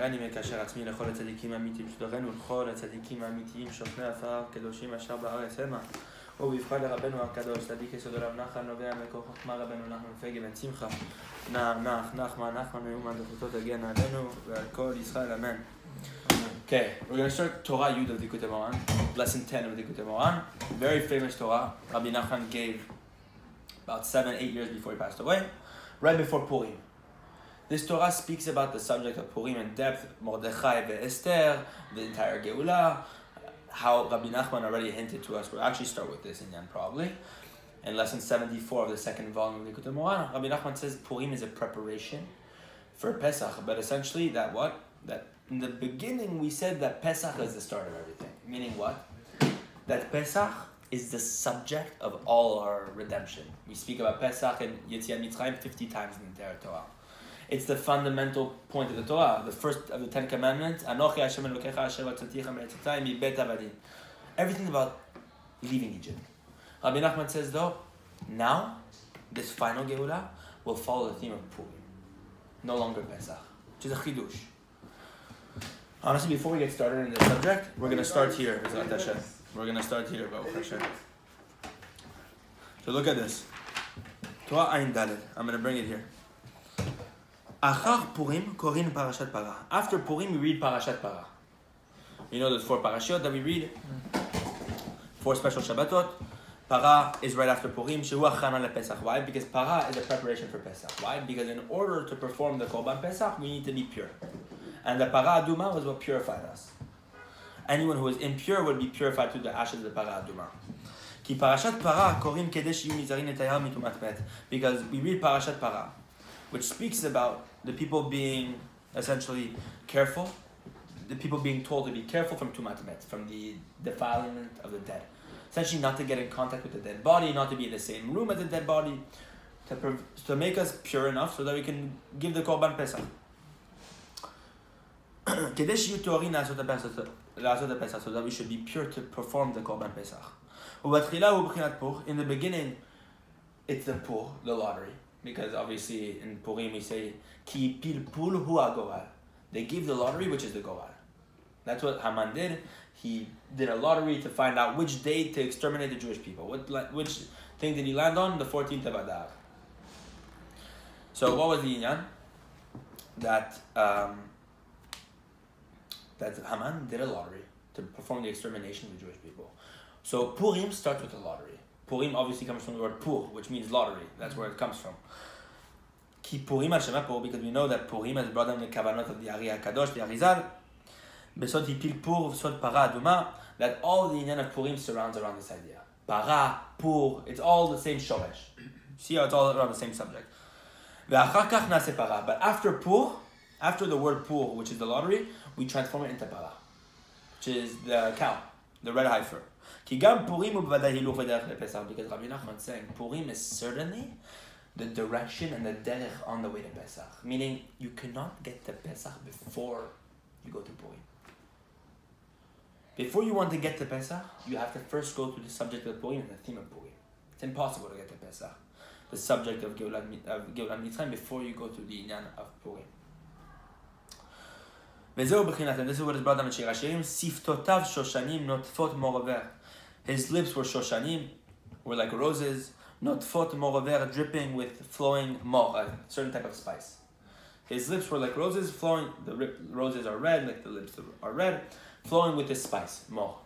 הריני מקשר עצמי לכל הצדיקים האמיתיים שלנו ולכל הצדיקים האמיתיים שוכני עפר קדושים אשר בארץ המה. ובבחר לרבנו הקדוש, צדיק יסוד עולם נחל, נובע מקור חוכמה רבנו נחמן פגל בן שמחה. נח, נח, נחמן, נחמן, מיומן זכותו תגן עלינו ועל כל ישראל, אמן. Okay, we're going to start Torah Yud of Dikut Moran, lesson 10 of Dikut Moran. Very famous Torah. Rabbi Nachman gave about seven, eight years before he passed away, right before Purim. This Torah speaks about the subject of Purim in depth, Mordechai Esther, the entire Geulah, how Rabbi Nachman already hinted to us. We'll actually start with this in Yan probably. In lesson 74 of the second volume of Likutei Moharan, Rabbi Nachman says Purim is a preparation for Pesach, but essentially that what? That in the beginning we said that Pesach is the start of everything. Meaning what? That Pesach is the subject of all our redemption. We speak about Pesach and Yetziat Mitzrayim 50 times in the Torah. It's the fundamental point of the Torah, the first of the Ten Commandments. Everything about leaving Egypt. Rabbi Nachman says though, now, this final Geulah will follow the theme of Purim. No longer Pesach, which is a chidush. Honestly, before we get started in the subject, we're going to start here. We're going to start here. So look at this. I'm going to bring it here. Achar Purim korin Parashat Para. After Purim, we read Parashat Para. You know there's four parashot that we read. Four special Shabbatot. Para is right after Purim. Why? Because Para is a preparation for Pesach. Why? Because in order to perform the Korban Pesach, we need to be pure. And the Para Aduma was what purified us. Anyone who is impure would be purified through the ashes of the Para Aduma. Because we read Parashat Para, which speaks about the people being essentially careful, the people being told to be careful from tumat met, from the defilement of the dead. Essentially, not to get in contact with the dead body, not to be in the same room as the dead body, to, to make us pure enough so that we can give the korban pesach. כדי שיהיו טהורים לעשות הפסח, so that we should be pure to perform the korban pesach. ובתחילה הוא בחינת פור, in the beginning, it's the pur, the lottery. Because obviously in Purim we say, ki pilpul hu agorah. They give the lottery, which is the goral. That's what Haman did. He did a lottery to find out which day to exterminate the Jewish people. What, which thing did he land on? The 14th of Adar. So what was the inyan? That um, that Haman did a lottery to perform the extermination of the Jewish people. So Purim starts with a lottery. Purim obviously comes from the word pur, which means lottery. That's where it comes from. Ki Purim al Pur, because we know that Purim has brought down the kavanot of the Ari HaKadosh, the Arizal. Besod Hipil Pur, Besod Para Aduma, that all the Inyan of Purim surrounds around this idea. Para, Pur, it's all the same shoresh. See how it's all around the same subject. But after Pur, after the word Pur, which is the lottery, we transform it into Para, which is the cow, the red heifer. Because Rabbi Nachman saying Purim is certainly the direction and the derech on the way to Pesach. Meaning you cannot get to Pesach before you go to Purim. Before you want to get to Pesach, you have to first go through the subject of Purim and the theme of Purim. It's impossible to get to Pesach, the subject of Geulat Mitzrayim, before you go to the Inyan of Purim. וזהו בחינת, and this is what is brought down in Shir HaShirim, שפתותיו שושנים נוטפות מורבר. His lips were shoshanim, were like roses, not notfot moraver, dripping with flowing mor, a certain type of spice. His lips were like roses, flowing, the roses are red, like the lips are red, flowing with this spice, mor.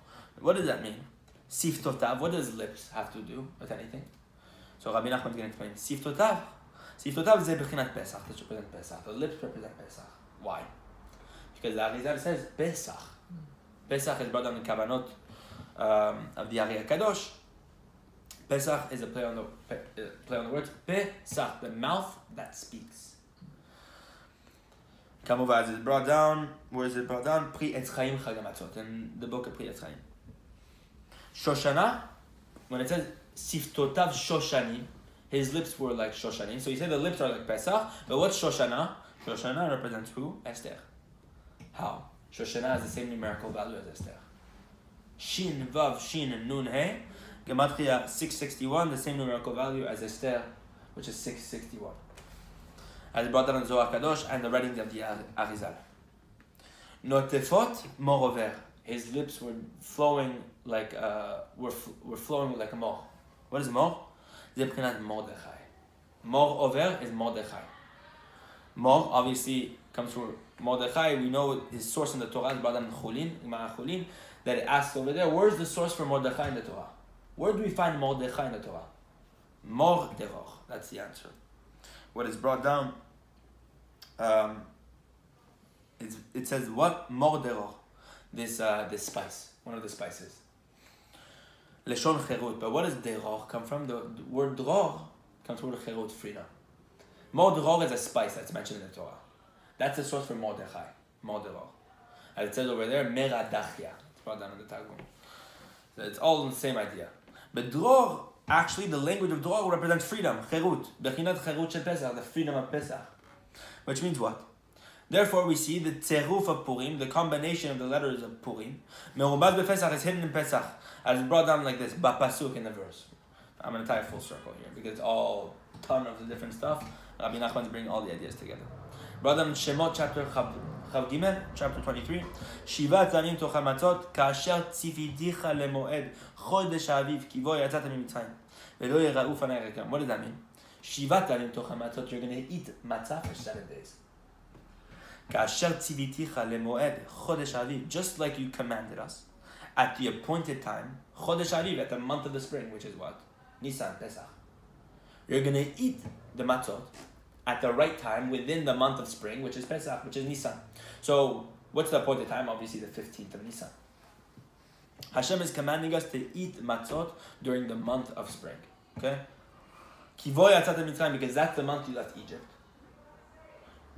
What does that mean? Siftotav, what does lips have to do with anything? So Rabbi Nachman is going to explain. Siftotav, Siftotav is bechinat Pesach, represent Pesach. The lips represent Pesach. Why? Because the Arizal says Pesach. Hmm. Pesach is brought down in Kavanot um, of the Ari Kadosh. Pesach is a play on the uh, play on the words Pesach, the mouth that speaks. Kamuva is brought down. Where is it brought down? Pri Etz Chaim Chagamatzot in the book of Pri Etz Chaim. Shoshana, when it says Siftotav Shoshanim, his lips were like Shoshanim. So you say the lips are like Pesach, but what's Shoshana? Shoshana represents who? Esther. How? Shoshana has the same numerical value as Esther. Shin, Vav, Shin, and Nun, He. Gematria 661, the same numerical value as Esther, which is 661. As brought down in Zohar Kadosh and the writings of the Arizal. Notefot, moreover, his lips were flowing like uh, were, were flowing like a mor. What is mor? Zebkinat Mordechai. Moreover is Mordechai. Mor obviously comes from Mordechai. We know his source in the Torah is brought down in Chulin, Chulin that it asks over there, where's the source for Mordechai in the Torah? Where do we find Mordechai in the Torah? Mor Deroch. That's the answer. What is brought down, um, it says what? Mor Deroch. This, uh, this spice, one of the spices. Leshon Cherut. But what does Deroch come from? The, the word Dror comes from the Cherut, freedom. Mordechai is a spice that's mentioned in the Torah. That's the source for Mordechai. Mordechai. As it says over there, Meradachia. Brought down in the Targum. So it's all the same idea. But Dror, actually, the language of Dror represents freedom. Cherut. Bechinat Cherut Shel Pesach, the freedom of Pesach. Which means what? Therefore, we see the tzeruf of Purim, the combination of the letters of Purim. Merubaz befesach is hidden in Pesach, as brought down like this, bapasuk in the verse. I'm going to tie a full circle here because it's all ton of the different stuff. Rabbi Nachman's bringing all the ideas together. Brother Shemot chapter Chav Gimel, chapter 23. Shiva tzanim tochal matzot, כאשר ציוויתיך למועד חודש האביב, כי בו יצאת ממצרים, ולא יראו פני רקם. What does that mean? Shiva tzanim tochal matzot, you're going to eat matzah for seven days. כאשר ציוויתיך למועד חודש האביב, just like you commanded us, at the appointed time, חודש האביב, at the month of the spring, which is what? Nisan, Pesach. You're going to eat the matzot at the right time within the month of spring, which is Pesach, which is Nisan. So, what's the appointed time? Obviously, the 15th of Nisan. Hashem is commanding us to eat matzot during the month of spring. Okay? Because that's the month you left Egypt.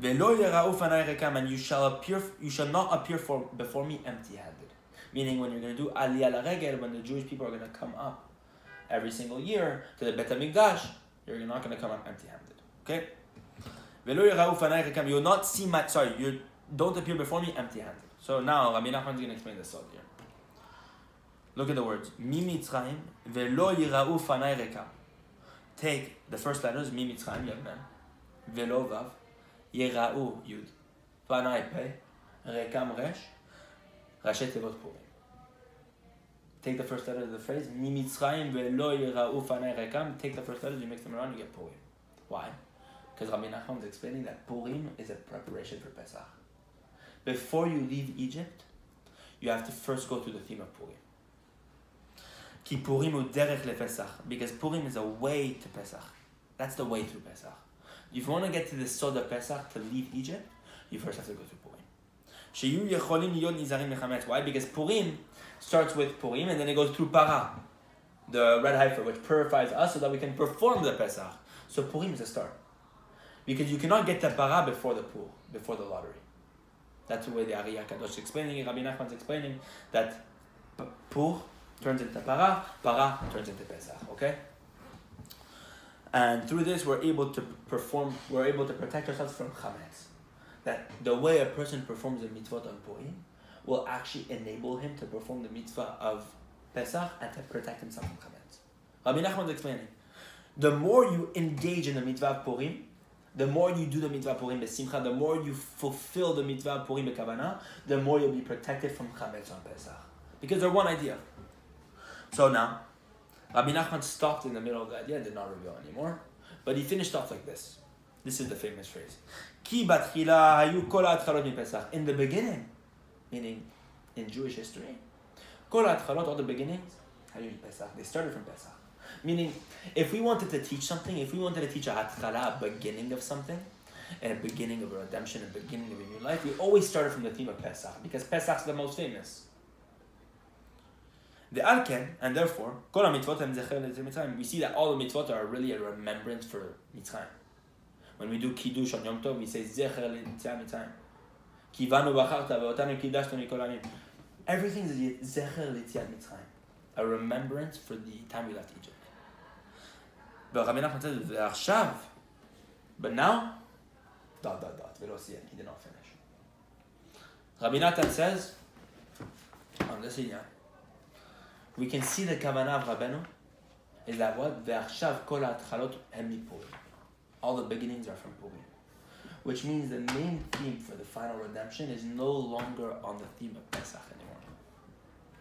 And you shall appear, you shall not appear for, before me empty-handed. Meaning, when you're going to do aliyah la regel, when the Jewish people are going to come up every single year to the Bet HaMikdash, you're not going to come up empty-handed. Okay? You will not see my, sorry, you don't appear before me empty-handed. So now, Rabbi Nachman is going to explain this out here. Look at the words. Mi Mitzrayim velo yirau fanai rekam. Take the first letters, Mi Mitzrayim, Yavmen, velo vav, yirau yud, fanai pe, rekam resh, rashet tevot purim. Take the first letter of the phrase, Mi Mitzrayim velo yirau fanai rekam. Take the first letters, you mix them around, you get purim. Why? Because Rabbi Nachman is explaining that Purim is a preparation for Pesach. Before you leave Egypt, you have to first go through the theme of Purim. Ki Purim derech lePesach, because Purim is a way to Pesach. That's the way through Pesach. If you want to get to the Sod of Pesach to leave Egypt, you first have to go through Purim. Sheyu yecholim liyot nizarim mechametz. Why? Because Purim starts with Purim and then it goes through Para, the red heifer, which purifies us so that we can perform the Pesach. So Purim is a start. Because you cannot get the para before the pool, before the lottery. That's the way the Ari HaKadosh is explaining it. Rabbi Nachman is explaining that pool turns into para, para turns into Pesach. Okay? And through this, we're able to perform, we're able to protect ourselves from chametz. That the way a person performs the mitzvot on Purim will actually enable him to perform the mitzvah of Pesach and to protect himself from chametz. Rabbi Nachman is explaining. The more you engage in the mitzvah of Purim, the more you do the mitzvah Purim besimcha, the more you fulfill the mitzvah Purim bekavana, the more you'll be protected from chametz on Pesach. Because they're one idea. So now, Rabbi Nachman stopped in the middle of the idea and did not reveal anymore. But he finished off like this. This is the famous phrase. Ki batchila hayu kol Pesach. In the beginning, meaning in Jewish history, kol all the beginnings, hayu Pesach. They started from Pesach. Meaning, if we wanted to teach something, if we wanted to teach a hatchala, a beginning of something, and a beginning of a redemption, a beginning of a new life, we always started from the theme of Pesach, because Pesach is the most famous. The Alken, and therefore, we see that all the mitzvot are really a remembrance for Mitzrayim. When we do Kiddush on Yom Tov, we say Zecher Mitzrayim. Kivanu b'acharta ve'otanu kiddashtu mikol Everything is Zecher Mitzrayim. A remembrance for the time we left Egypt. But now, dot, dot, dot, Velocian, he did not finish. Rabbi Nathan says, on the Seigneur, we can see the Kavanah of Rabbeinu is that what? Ve'achshav kol ha'atchalot hem Purim. All the beginnings are from Purim. Which means the main theme for the final redemption is no longer on the theme of Pesach anymore.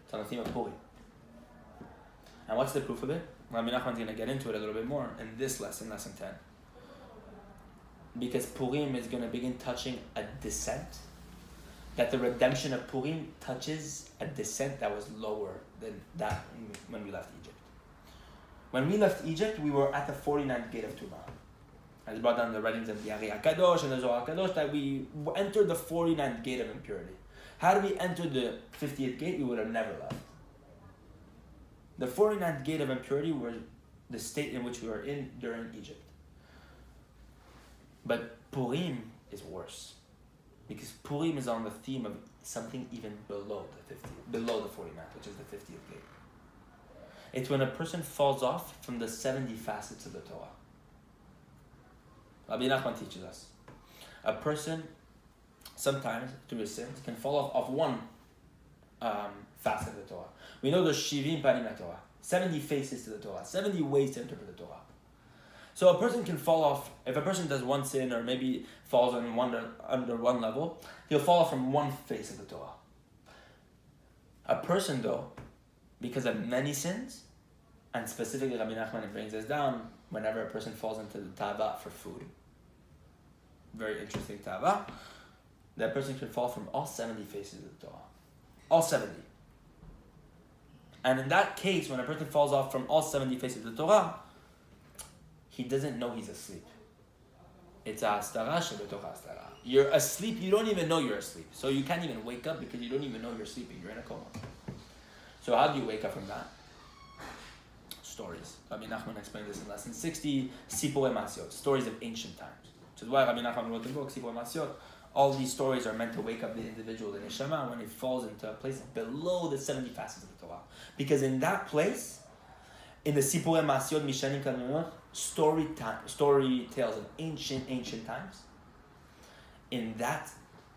It's on the theme of Purim. And what's the proof of it? Rabbi Nachman's going to get into it a little bit more in this lesson, lesson 10. Because Purim is going to begin touching a descent. That the redemption of Purim touches a descent that was lower than that when we left Egypt. When we left Egypt, we were at the 49th gate of Tumah. As brought down the writings of the Ari HaKadosh and the Zohar HaKadosh, that we entered the 49th gate of impurity. Had we entered the 50th gate, we would have never left. The 49th gate of impurity was the state in which we were in during Egypt. But Purim is worse. Because Purim is on the theme of something even below the 50, below the 49th, which is the 50th gate. It's when a person falls off from the 70 facets of the Torah. Rabbi Nachman teaches us. A person, sometimes, through his sins, can fall off of one um, facet of the Torah. We know there's Shivim Panim Torah, 70 faces to the Torah, 70 ways to interpret the Torah. So a person can fall off, if a person does one sin or maybe falls on one, under one level, he'll fall off from one face of the Torah. A person, though, because of many sins, and specifically Rabbi Nachman brings us down whenever a person falls into the tava for food. Very interesting tava. That person can fall from all 70 faces of the Torah. All 70. And in that case, when a person falls off from all 70 faces of the Torah, he doesn't know he's asleep. It's a astara shebetoch astara. You're asleep, you don't even know you're asleep. So you can't even wake up because you don't even know you're sleeping. You're in a coma. So how do you wake up from that? Stories. Rabbi Nachman explained this in lesson 60, Sipur Masiot, stories of ancient times. Which is why Rabbi Nachman wrote the book, Sipur Masiot. All these stories are meant to wake up the individual, the neshama, when it falls into a place below the 70 facets of the Torah. Because in that place, in the Sipur Masiot, Mishanim Kalmanot, story time, story tales of ancient, ancient times. In that,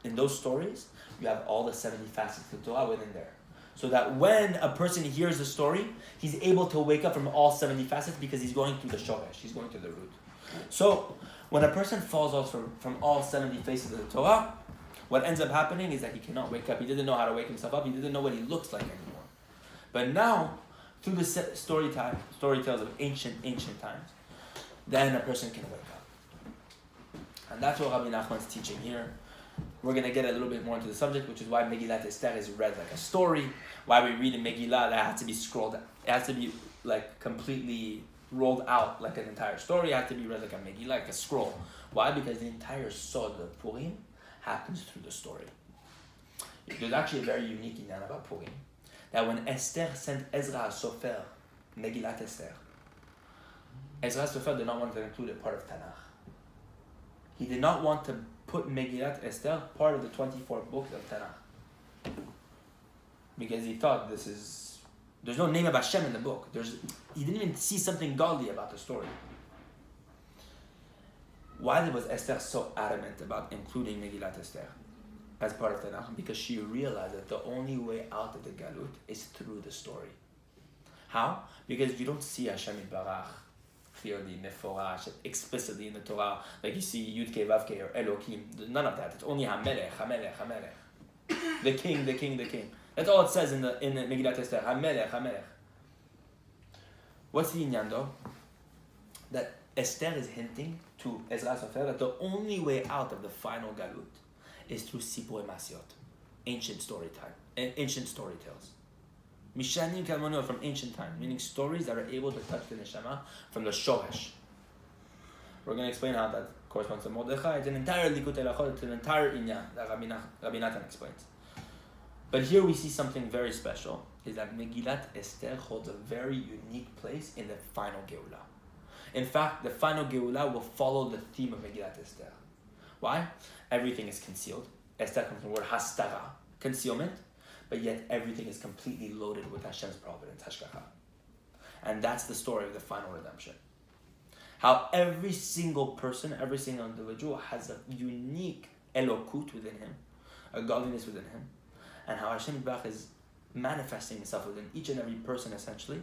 in those stories, you have all the 70 facets of the Torah within there. So that when a person hears the story, he's able to wake up from all 70 facets because he's going through the shoresh, he's going through the root. So when a person falls off from, from all 70 faces of the Torah, what ends up happening is that he cannot wake up. He didn't know how to wake himself up. He didn't know what he looks like anymore. But now, through the story time, story tales of ancient, ancient times, then a person can wake up. And that's what Rabbi Nachman is teaching here. We're going to get a little bit more into the subject, which is why Megillat Esther is read like a story. Why we read in Megillah that has to be scrolled, it has to be like completely rolled out like an entire story. It has to be read like a Megillah, like a scroll. Why? Because the entire Sod of Purim happens through the story. There's actually a very unique inyan about Purim. That when Esther sent Ezra Sofer, Megillat Esther, Ezra Sofer did not want to include it part of Tanakh. He did not want to put Megillat Esther part of the 24 books of Tanakh. Because he thought this is. There's no name of Hashem in the book. There's, he didn't even see something godly about the story. Why was Esther so adamant about including Megillat Esther as part of Tanakh? Because she realized that the only way out of the Galut is through the story. How? Because you don't see Hashem Barach clearly, Meforash, explicitly in the Torah, like you see Yud Ke or Elohim. None of that. It's only Hamelech, Hamelech, Hamelech. The king, the king, the king. That's all it says in the in the Megillat Esther. Hamelech, Hamelech. What's the inyan though? That Esther is hinting to Ezra Sofer that the only way out of the final galut is through Sipur Masiot, ancient story time, ancient story tales. Mishanim Kalmanot from ancient time, meaning stories that are able to touch the neshama from the shoresh. We're going to explain how that corresponds to Mordechai. It's an entire Likutei Halachot, it's an entire inyan that Rabbi, Natan explains. But here we see something very special, is that Megillat Esther holds a very unique place in the final Geulah. In fact, the final Geulah will follow the theme of Megillat Esther. Why? Everything is concealed. Esther comes from the word hastara, concealment but yet everything is completely loaded with Hashem's providence, Hashgacha. And that's the story of the final redemption. How every single person, every single individual has a unique elokut within him, a godliness within him, and how Hashem Bach is manifesting himself within each and every person essentially,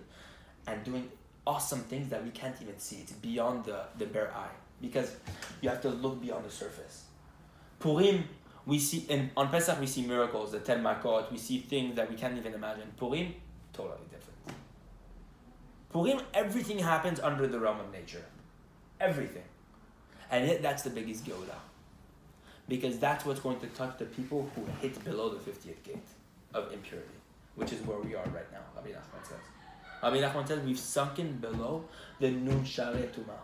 and doing awesome things that we can't even see. It's beyond the, the bare eye. Because you have to look beyond the surface. Purim, we see, in, on Pesach we see miracles, the Ten Makot, we see things that we can't even imagine. Purim, totally different. Purim, everything happens under the realm of nature. Everything. And that's the biggest Geulah. Because that's what's going to touch the people who hit below the 50th gate of impurity, which is where we are right now, Rabbi Nachman says. Rabbi Nachman says we've sunken below the Nun Share Tuma.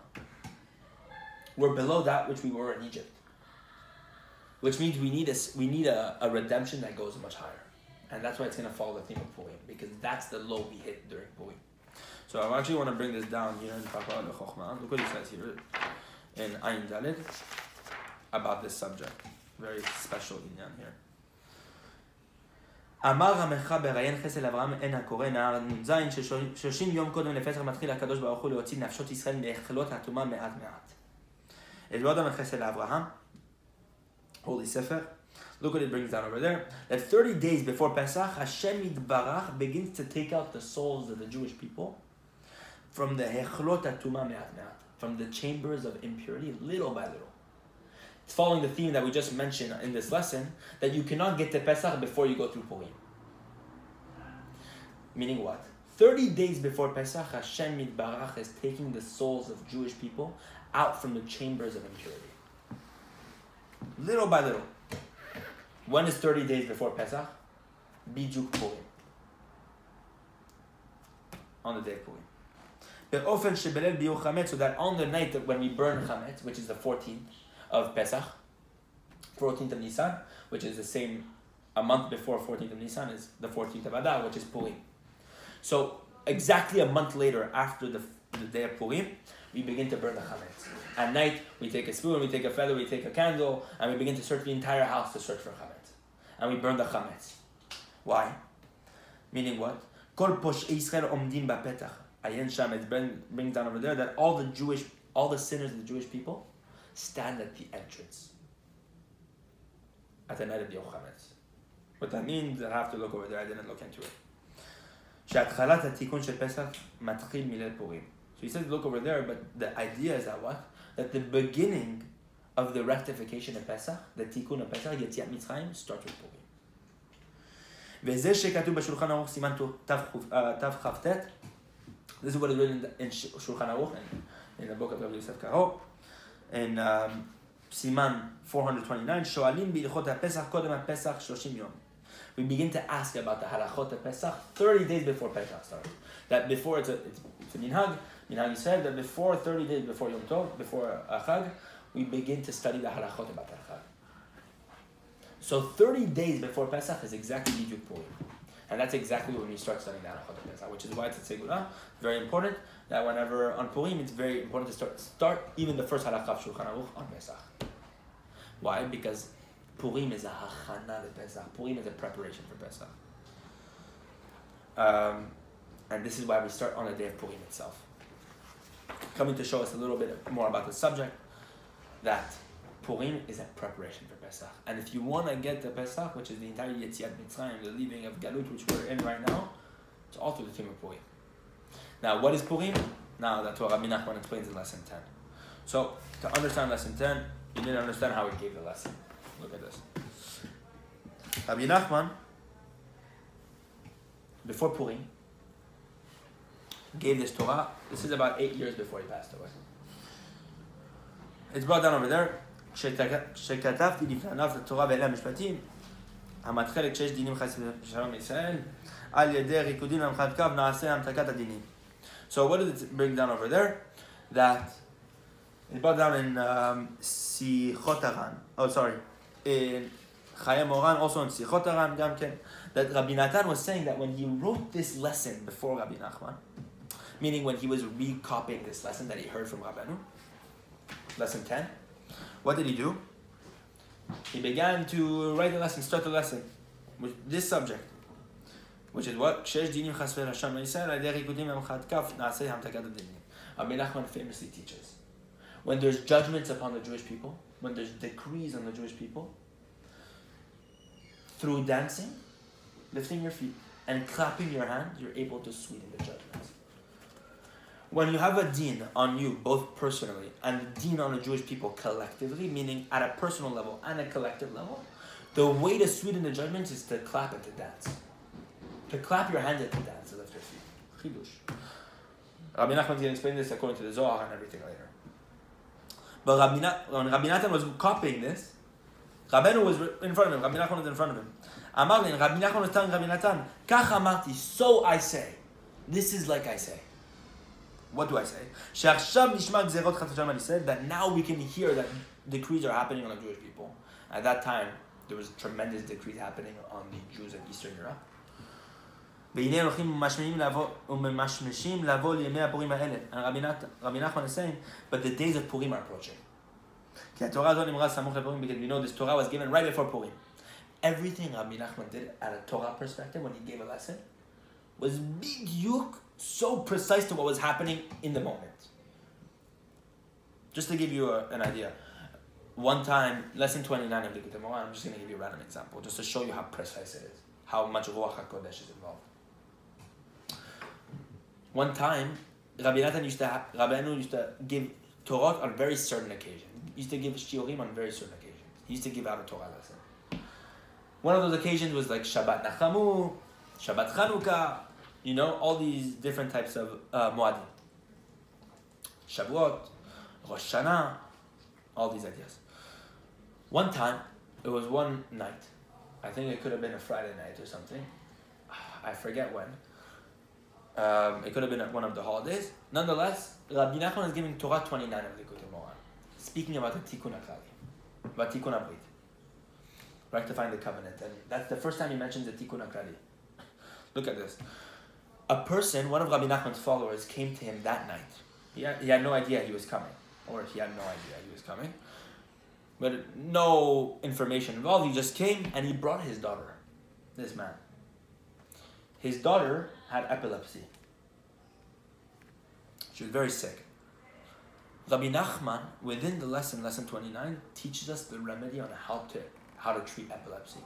We're below that which we were in Egypt. Which means we need a, we need a, a redemption that goes much higher. And that's why it's going to follow the theme of Purim, because that's the low we hit during Purim. So I actually want to bring this down here in Papa al. Look what he says here in Ayin Dalit about this subject. Very special inyan here. אמר המחבר עיין חסד אברהם עין הקורא נהר נ"ז ששלושים יום קודם לפסח מתחיל הקדוש ברוך הוא להוציא נפשות ישראל מהיכלות הטומאה מעט מעט. את עוד המחסד לאברהם, Holy Sefer, look what it brings down over there, that 30 days before Pesach, Hashem Yitbarach begins to take out the souls of the Jewish people from the hechlot atuma me'at me'at, from the chambers of impurity, little by little. Following the theme that we just mentioned in this lesson that you cannot get to Pesach before you go through Purim. Meaning what? 30 days before Pesach, Hashem midbarach is taking the souls of Jewish people out from the chambers of impurity. Little by little. When is 30 days before Pesach? Bijuk Purim. On the day of Purim. So that on the night that when we burn Chametz, which is the 14th, of Pesach, 14th of Nisan, which is the same, a month before 14th of Nisan is the 14th of Adar, which is Purim. So exactly a month later after the, the day of Purim, we begin to burn the chametz. At night, we take a spoon, we take a feather, we take a candle, and we begin to search the entire house to search for chametz. And we burn the chametz. Why? Meaning what? Kol posh Israel omdim bapetach. Ayin Shamet brings down over there that all the Jewish, all the sinners of the Jewish people stand at the entrance at the night of the Yochametz. What that means, I have to look over there, I didn't look into it. שהתחלת התיקון של פסח מתחיל מליל פורים. So he says look over there, but the idea is that what? That the beginning of the rectification of Pesach, the tikkun of Pesach, יציאת מצרים, starts with פורים. וזה שכתוב בשולחן ערוך סימן תכ"ט, this is what is written in Shulchan Aruch, in, in the book of Rabbi Yosef Karo, in um, Siman 429, Shoalim Bilchot HaPesach Kodem Pesach Yom. We begin to ask about the halachot of Pesach 30 days before Pesach starts. That before it's a, it's, a minhag, minhag said that before 30 days before Yom Tov, before a Chag, we begin to study the halachot about the Chag. So 30 days before Pesach is exactly Yom Purim. And that's exactly when you start studying the halachot of Pesach, which is why it's a segula. Very important that whenever on Purim, it's very important to start start even the first halakha of Shulchan Aruch on Pesach. Why? Because Purim is a hachana de Pesach. Purim is a preparation for Pesach. Um, and this is why we start on the day of Purim itself. Coming to show us a little bit more about the subject, that Purim is a preparation for Pesach. And if you want to get to Pesach, which is the entire Yetziat Mitzrayim, the leaving of Galut, which we're in right now, it's all through the theme of Purim. Now, what is Purim? Now, that's what Rabbi Nachman explains in lesson 10. So, to understand lesson 10, you need to understand how he gave the lesson. Look at this. Rabbi Nachman, before Purim, gave this Torah. This is about eight years before he passed away. It's brought down over there. שכתבתי לפניו ואלה המשפטים, דינים חסידי שלום ישראל, על ידי ריקודים קו נעשה המתקת הדינים. So what did it bring down over there? That it brought down in um, Aran, oh sorry, in Chayei Moharan, also in Sichot HaRan, גם כן, that Rabbi Natan was saying that when he wrote this lesson before Rabbi Nachman, meaning when he was recopying this lesson that he heard from Rabbanu, lesson 10, what did he do? He began to write a lesson, start a lesson with this subject, which is what? Shesh dinim chasver Hashem rikudim emchad kaf naaseh hamtakad dinim. Rabbi Nachman famously teaches, when there's judgments upon the Jewish people, when there's decrees on the Jewish people, through dancing, lifting your feet, and clapping your hands, you're able to sweeten the judgments. When you have a deen on you, both personally, and a deen on the Jewish people collectively, meaning at a personal level and a collective level, the way to sweeten the judgment is to clap and to dance. To clap your hands and to dance lift your feet. Chidush. Rabbi Nachman can explain this according to the Zohar and everything later. But Rabbi Na- when Rabbi Natan was copying this, Rabbeinu was in front of him, Rabbi Nachman was in front of him. Amar and Rabbi Nachman was telling Rabbi Natan, Kach amarti, so I say. This is like I say. What do I say? שעכשיו נשמע גזירות חסד He said that now we can hear that decrees are happening on the Jewish people. At that time, there was tremendous decrees happening on the Jews in Eastern Europe. והנה הולכים וממשמשים לבוא לימי הפורים האלה. רבי נחמן is saying, but the days of Purim are approaching. כי התורה הזאת נמרה סמוך לפורים, because we know this Torah was given right before Purim. Everything Rabbi Nachman did at a Torah perspective when he gave a lesson was bidiyuk so precise to what was happening in the moment. Just to give you a, an idea, one time, lesson 29 of the Gemara, I'm just going to give you a random example, just to show you how precise it is, how much Ruach HaKodesh is involved. One time, Rabbi Nathan used to Rabbi used to give Torah on very certain occasions. He used to give shiurim on very certain occasions. He used to give out a Torah lesson. One of those occasions was like Shabbat Nachamu, Shabbat Chanukah, you know, all these different types of uh, Moadim. Shavuot, Rosh Hashanah, all these ideas. One time, it was one night. I think it could have been a Friday night or something. I forget when. Um, it could have been one of the holidays. Nonetheless, Rabbi Nachman is giving Torah 29 of the Likutei Moharan, speaking about the Tikkun HaKlali, about Tikkun HaBrit, rectifying the covenant. And that's the first time he mentions the Tikkun HaKlali. Look at this. A person, one of Rabbi Nachman's followers, came to him that night. He had, he had no idea he was coming, or he had no idea he was coming. But no information involved. He just came and he brought his daughter, this man. His daughter had epilepsy. She was very sick. Rabbi Nachman, within the lesson, lesson 29, teaches us the remedy on how to how to treat epilepsy.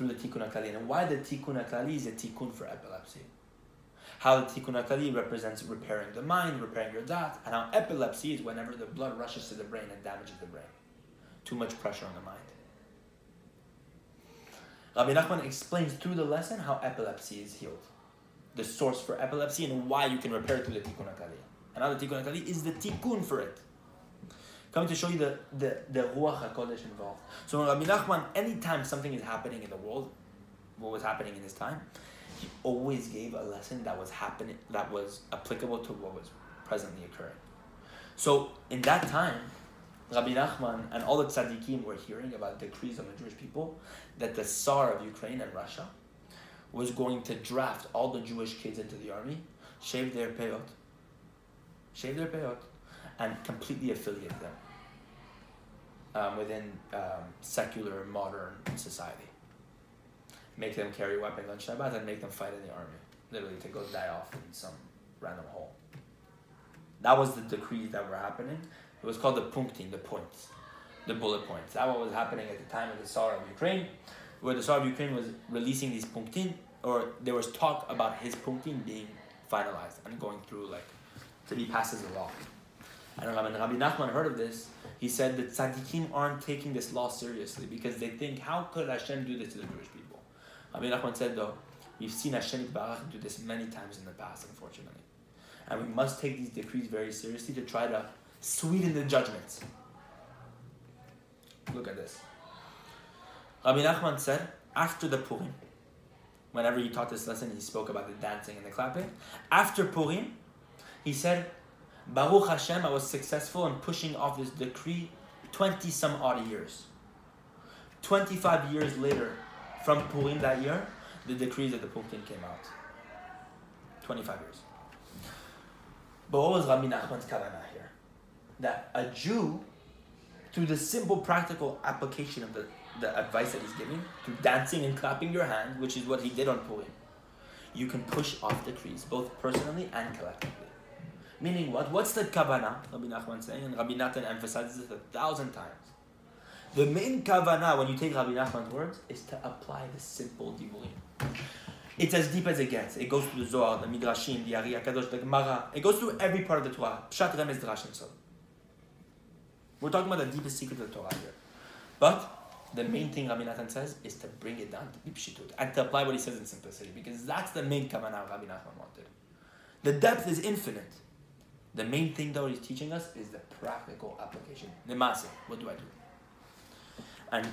Through the Tikkun HaKlali. And why the Tikkun HaKlali is a tikkun for epilepsy. How the Tikkun HaKlali represents repairing the mind, repairing your dat, and how epilepsy is whenever the blood rushes to the brain and damages the brain. Too much pressure on the mind. Rabbi Nachman explains through the lesson how epilepsy is healed, the source for epilepsy, and why you can repair through the Tikkun HaKlali. And now the Tikkun HaKlali is the Tikkun for it. Coming to show you the, the, the Ruach HaKodesh involved. So Rabbi Nachman, anytime something is happening in the world, what was happening in his time, he always gave a lesson that was happening, that was applicable to what was presently occurring. So in that time, Rabbi Nachman and all the tzaddikim were hearing about decrees on the Jewish people that the Tsar of Ukraine and Russia was going to draft all the Jewish kids into the army, shave their payot, shave their payot, and completely affiliate them um, within um, secular modern society. Make them carry weapons on Shabbat and make them fight in the army, literally to go die off in some random hole. That was the decrees that were happening it was called the punkting, the points, the bullet points. That was happening at the time of the Tsar of Ukraine, where the Tsar of Ukraine was releasing these punktin, or there was talk about his punktin being finalized and going through like to be passed as a law. And when Rabbi Nachman heard of this, he said that tzaddikim aren't taking this law seriously because they think, how could Hashem do this to the Jewish people? Rabbi Nachman said though, we've seen Hashem do this many times in the past, unfortunately. And we must take these decrees very seriously to try to sweeten the judgments. Look at this. Rabbi Nachman said, after the Purim, whenever he taught this lesson, he spoke about the dancing and the clapping. After Purim, he said, Baruch Hashem, I was successful in pushing off this decree 20 some odd years. 25 years later, from Purim that year, the decrees of the Purim came out. 25 years. But what was Rabbi Nachman's kavanah here? that a Jew, through the simple practical application of the, the advice that he's giving, through dancing and clapping your hands, which is what he did on Purim, you can push off decrees, both personally and collectively. Meaning what? What's the kavanah? Rabbi Nachman saying, and Rabbi Natan emphasizes this a thousand times. The main kavanah, when you take Rabbi Nachman's words, is to apply the simple divurim. It's as deep as it gets. It goes through the Zohar, the Midrashim, the Ari Kadosh, the Gemara. It goes through every part of the Torah. Pshat, Remez, Drash, and so. We're talking about the deepest secret of the Torah here. But the main thing Rabbi Nathan says is to bring it down to deep shitut and to apply what he says in simplicity because that's the main kavanah Rabbi Nachman wanted. The depth is infinite. The main thing though he's teaching us is the practical application. The masse. What do I do? And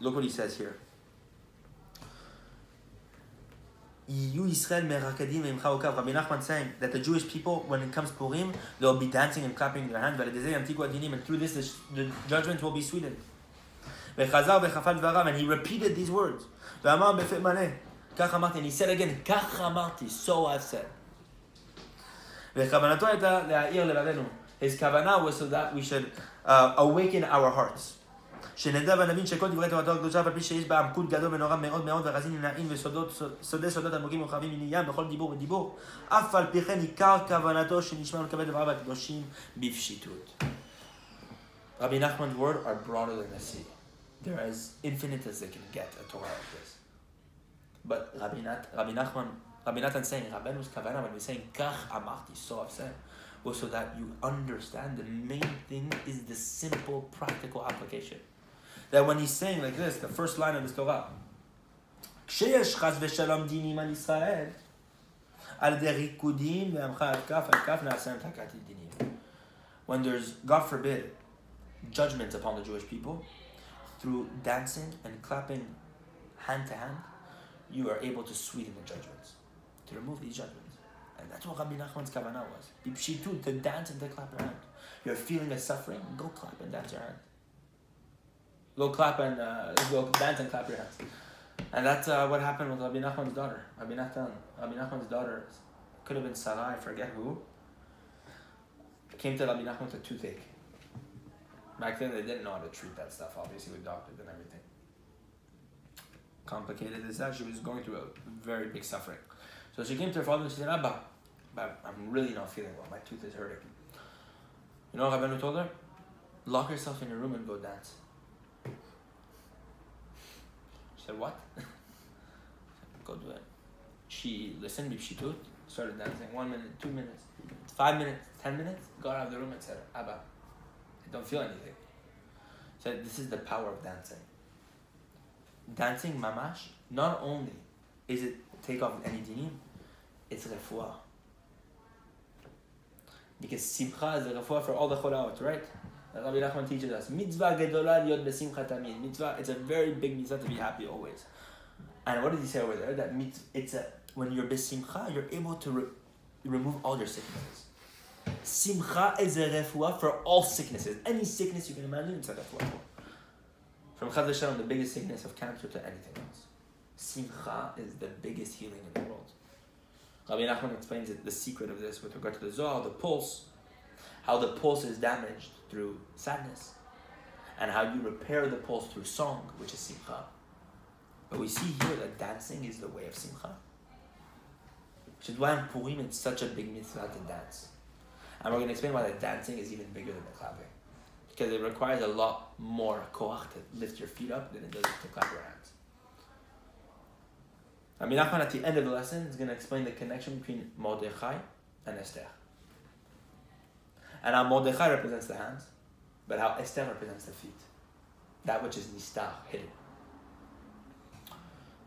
look what he says here. Yiyu Yisrael merakadim imcha okav. Rabbi Nachman saying that the Jewish people, when it comes Purim, they'll be dancing and clapping their hands. And through this, the judgment will be sweetened. And he repeated these words. And he said again, כך אמרתי, so I've said. His kavanah was so that we should uh, awaken our hearts. שנדע ונבין שכל דברי תורתו הקדושה, אף על פי שיש בה עמקות גדול ונורא מאוד מאוד ורזים נעים וסודי סודות עמוקים ורחבים עניין בכל דיבור ודיבור, אף על פי כן עיקר כוונתו שנשמע לקבל דבריו הקדושים בפשיטות. רבי נחמנ's word are broader than the sea. They're as infinite as they can get, a Torah like this. But Rabbi, Nat, Rabbi Nachman, Rabbi Nathan saying, Rabbenu's kavanah, when he's saying, kach amarti, so I've said, was so that you understand the main thing is the simple, practical application. That when he's saying like this, the first line of the Torah, כשיש חס ושלום דינים על ישראל, על ידי ריקודים ועמך על כף על כף נעשה דינים. When there's, God forbid, judgment upon the Jewish people, through dancing and clapping hand to hand, you are able to sweeten the judgments, to remove these judgments. And that's what Rabbi Nachman's kavanah was. Bipshitu, to dance and to clap hand. You're feeling a suffering, go clap and dance your hand. Go clap and uh, go dance and clap your hands. And that's uh, what happened with Rabbi Nachman's daughter. Rabbi Nachman, Rabbi Nachman's daughter, could have been Sarah, I forget who, came to Rabbi Nachman with a toothache. Back then, they didn't know how to treat that stuff, obviously, with doctors and everything. Complicated as that, she was going through a very big suffering. So she came to her father and she said, Abba, ah, I'm really not feeling well. My tooth is hurting. You know what Rabbeinu told her? Lock yourself in your room and go dance. She said, What? go do it. She listened, she took, started dancing. One minute, two minutes, five minutes, ten minutes, got out of the room and said, ah, Abba, I don't feel anything. So this is the power of dancing. Dancing mamash, not only is it take off any dinim, it's refuah. Because simcha is a refuah for all the cholawot, right? Rabbi Nachman teaches us, mitzvah gedolah liot besimcha tamid. Mitzvah, it's a very big mitzvah to be happy always. And what does he say over there? That mitzvah, it's a, when you're besimcha, you're able to re- remove all your sicknesses. Simcha is a refuah for all sicknesses. Any sickness you can imagine, it's a refuah. From Chaz the biggest sickness of cancer to anything else. Simcha is the biggest healing in the world. Rabbi Nachman explains it, the secret of this with regard to the Zohar, the pulse, how the pulse is damaged through sadness, and how you repair the pulse through song, which is Simcha. But we see here that dancing is the way of Simcha. Which is why in Purim it's such a big mitzvah to dance. And we're going to explain why the dancing is even bigger than the clapping. Because it requires a lot more koach to lift your feet up than it does to clap your hands. I mean, Nachman at the end of the lesson is going to explain the connection between Mordechai and Esther. And how Mordechai represents the hands, but how Esther represents the feet. That which is nistar, hidden.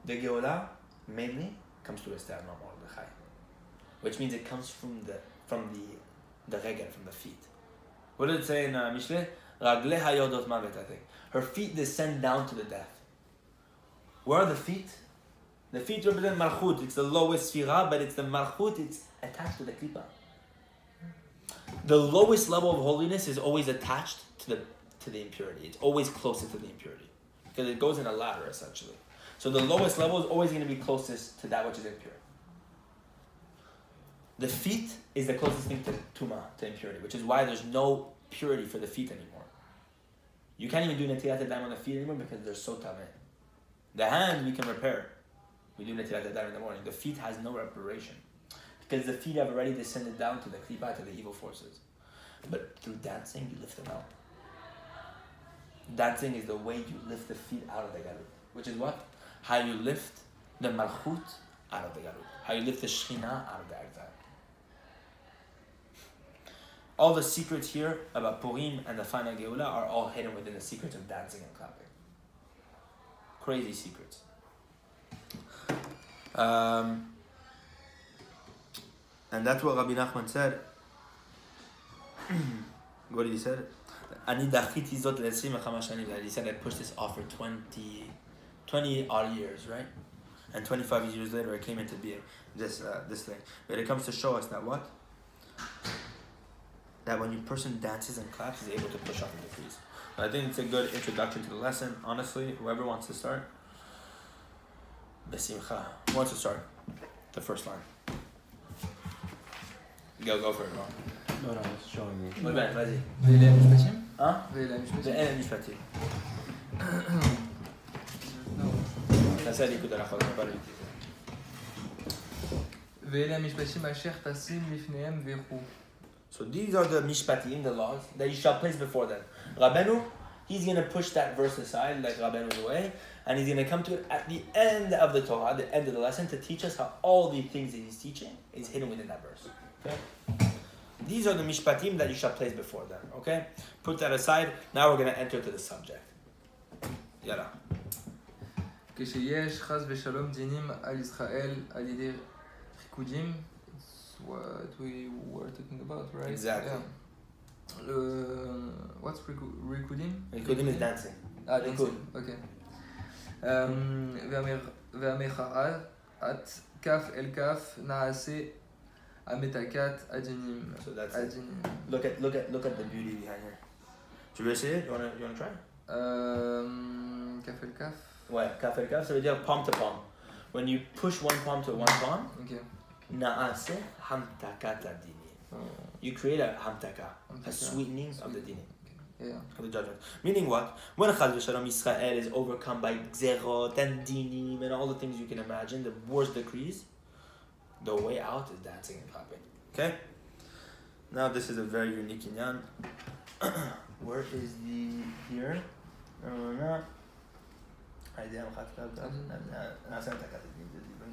The Geolah mainly comes to Esther, not Mordechai. Which means it comes from the from the the regel from the feet. What did it say in uh, Mishle? Ragleha yodot mavet, I think. Her feet descend down to the death. Where are the feet? The feet represent malchut. It's the lowest sfira, but it's the malchut. It's attached to the klipa. The lowest level of holiness is always attached to the to the impurity. It's always closer to the impurity because it goes in a ladder essentially. So the lowest level is always going to be closest to that which is impure. The feet is the closest thing to tuma, to impurity, which is why there's no purity for the feet anymore. You can't even do netilat yadayim on the feet anymore because they're so tameh. The hand we can repair. We do yadayim in the morning. The feet has no reparation because the feet have already descended down to the klipa, to the evil forces. But through dancing, you lift them out. Dancing is the way you lift the feet out of the galut, which is what? How you lift the malchut out of the galut. How you lift the Shekhinah out of the exile. All the secrets here about Purim and the final Geula are all hidden within the secrets of dancing and clapping. Crazy secrets. Um, and that's what Rabbi Nachman said. what did he say? I dachiti zot le'esim He said, I pushed this off for 20, 20 odd years, right? And 25 years later, it came into being, this, uh, this thing. But it comes to show us that what? That when a person dances and claps, he's able to push off the trees. I think it's a good introduction to the lesson. Honestly, whoever wants to start, Besimcha. Who wants to start? The first line. Go, go for it, Ron. No, no, it's showing me. Muy bien, vas-y. ואלה המשפטים? Hein? ואלה המשפטים? ואין המשפטים. תעשה ליכוד על החוק, אבל... ואלה המשפטים אשר תשים לפניהם ויחו. So these are the mishpatim, the laws, that you shall place before them. Rabenu, he's going to push that verse aside, like Rabenu's way, and he's going to come to it at the end of the Torah, the end of the lesson, to teach us how all the things that he's teaching is hidden within that verse. Okay? These are the mishpatim that you shall place before them. Okay? Put that aside. Now we're going to enter to the subject. Yalla. כשיש חס ושלום דינים על ישראל על ידי ריקודים, it's what we were talking about, right? Exactly. Yeah. Uh, what's riku- rikudim? Rikudim is dancing. אה, ריקוד. dancing, אוקיי. אמ, והמר- והמחאה, את כף אל כף נעשה המתקת הדינים. So that's it. הדינים. Look at look at look at the beauty behind here. Tu veux essayer? You wanna you wanna try? אמ, כף אל כף. Ouais, kaf el kaf, ça veut dire palm to palm. When you push one palm to one palm, אוקיי. naase hamtakat dini. You create a hamtaka, a sweetening of the dinim, Yeah. Of the judgment. Meaning what? When Chaz v'Shalom Yisrael is overcome by gzerot and dinim and all the things you can imagine, the worst decrees, the way out is dancing and clapping. Okay? Now this is a very unique inyan. Where is the here? No, no, no. I didn't have to have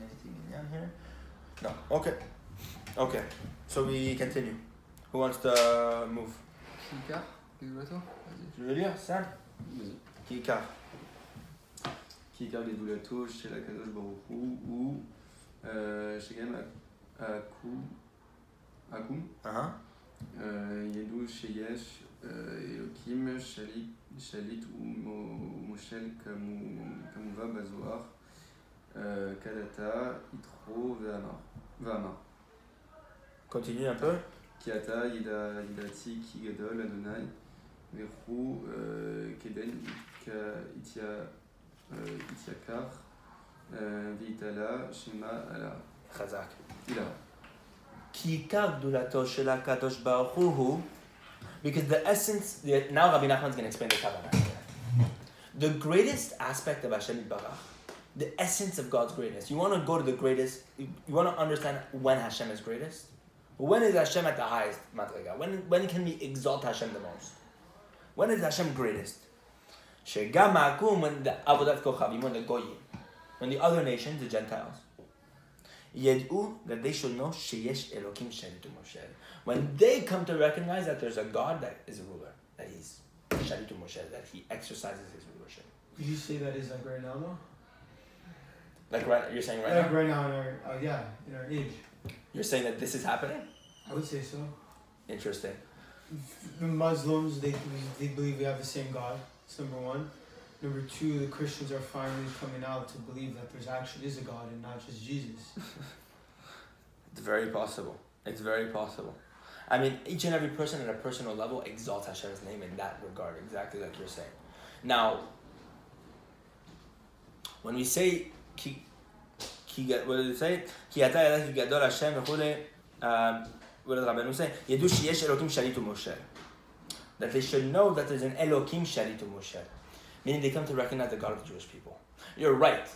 anything in here. No. Okay. Okay. So we continue. Who wants move? Kikar Vas-y. Je veux lire, Sam Vas-y. Kikar. Kikar Gedulato, chez la Kadosh Baruchou, ou euh, chez Gam Akoum? Akoum Yedou, chez Yesh, euh, Elohim, Shalit, ou Moshel, Kamuva, Bazoar, Kadata, Itro, Vama. Continue un peu. Kiata, Yeda, Yedati, Kigadol, Adonai, Verrou, euh, Keden, euh, Itiakar, euh, Vitala, Shema, Allah. Khazak. Ki Kagdulato Shela Kadosh Baruhu, because the essence, the, now Rabbi Nachman is going to explain the Kavanah. The greatest aspect of Hashem Barach, the essence of God's greatness, you want to go to the greatest, you want to understand when Hashem is greatest, When is Hashem at the highest madriga? When, when can we exalt Hashem the most? When is Hashem greatest? Shegam Akum, when the Avodat Kochavim, when the Goyim, when the other nations, the Gentiles, Yed'u, that they should know Sheyesh Elokim Shalitu Moshe. When they come to recognize that there's a God that is a ruler, that he's Shalitu Moshe, that he exercises his rulership. Did you say that is like right now though? Like right, you're saying right like now? Right now in our, uh, yeah, in our age. You're saying that this is happening? I would say so. Interesting. The Muslims, they they believe we have the same God. That's number one. Number two, the Christians are finally coming out to believe that there's actually is a God and not just Jesus. It's very possible. It's very possible. I mean, each and every person at a personal level exalts Hashem's name in that regard, exactly like you're saying. Now, when we say ki, ki what did it say? Ki ata yadach ki gadol Hashem וכולי, um, what did Rabbeinu say? ידעו שיש אלוקים שליט ומושל. That they should know that there's an Elokim שליט ומושל. Meaning they come to recognize the God of the Jewish people. You're right.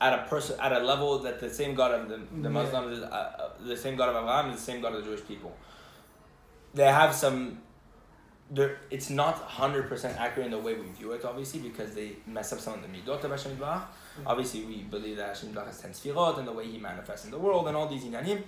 At a person, at a level that the same God of the, the Yeah. Muslims, is, uh, uh, the same God of Abraham is the same God of the Jewish people. They have some there, it's not 100% accurate in the way we view it, obviously, because they mess up some of the midot of Hashem Yitbarach. Obviously, we believe that Hashem Yitbarach has 10 sfirot and the way he manifests in the world and all these inyanim.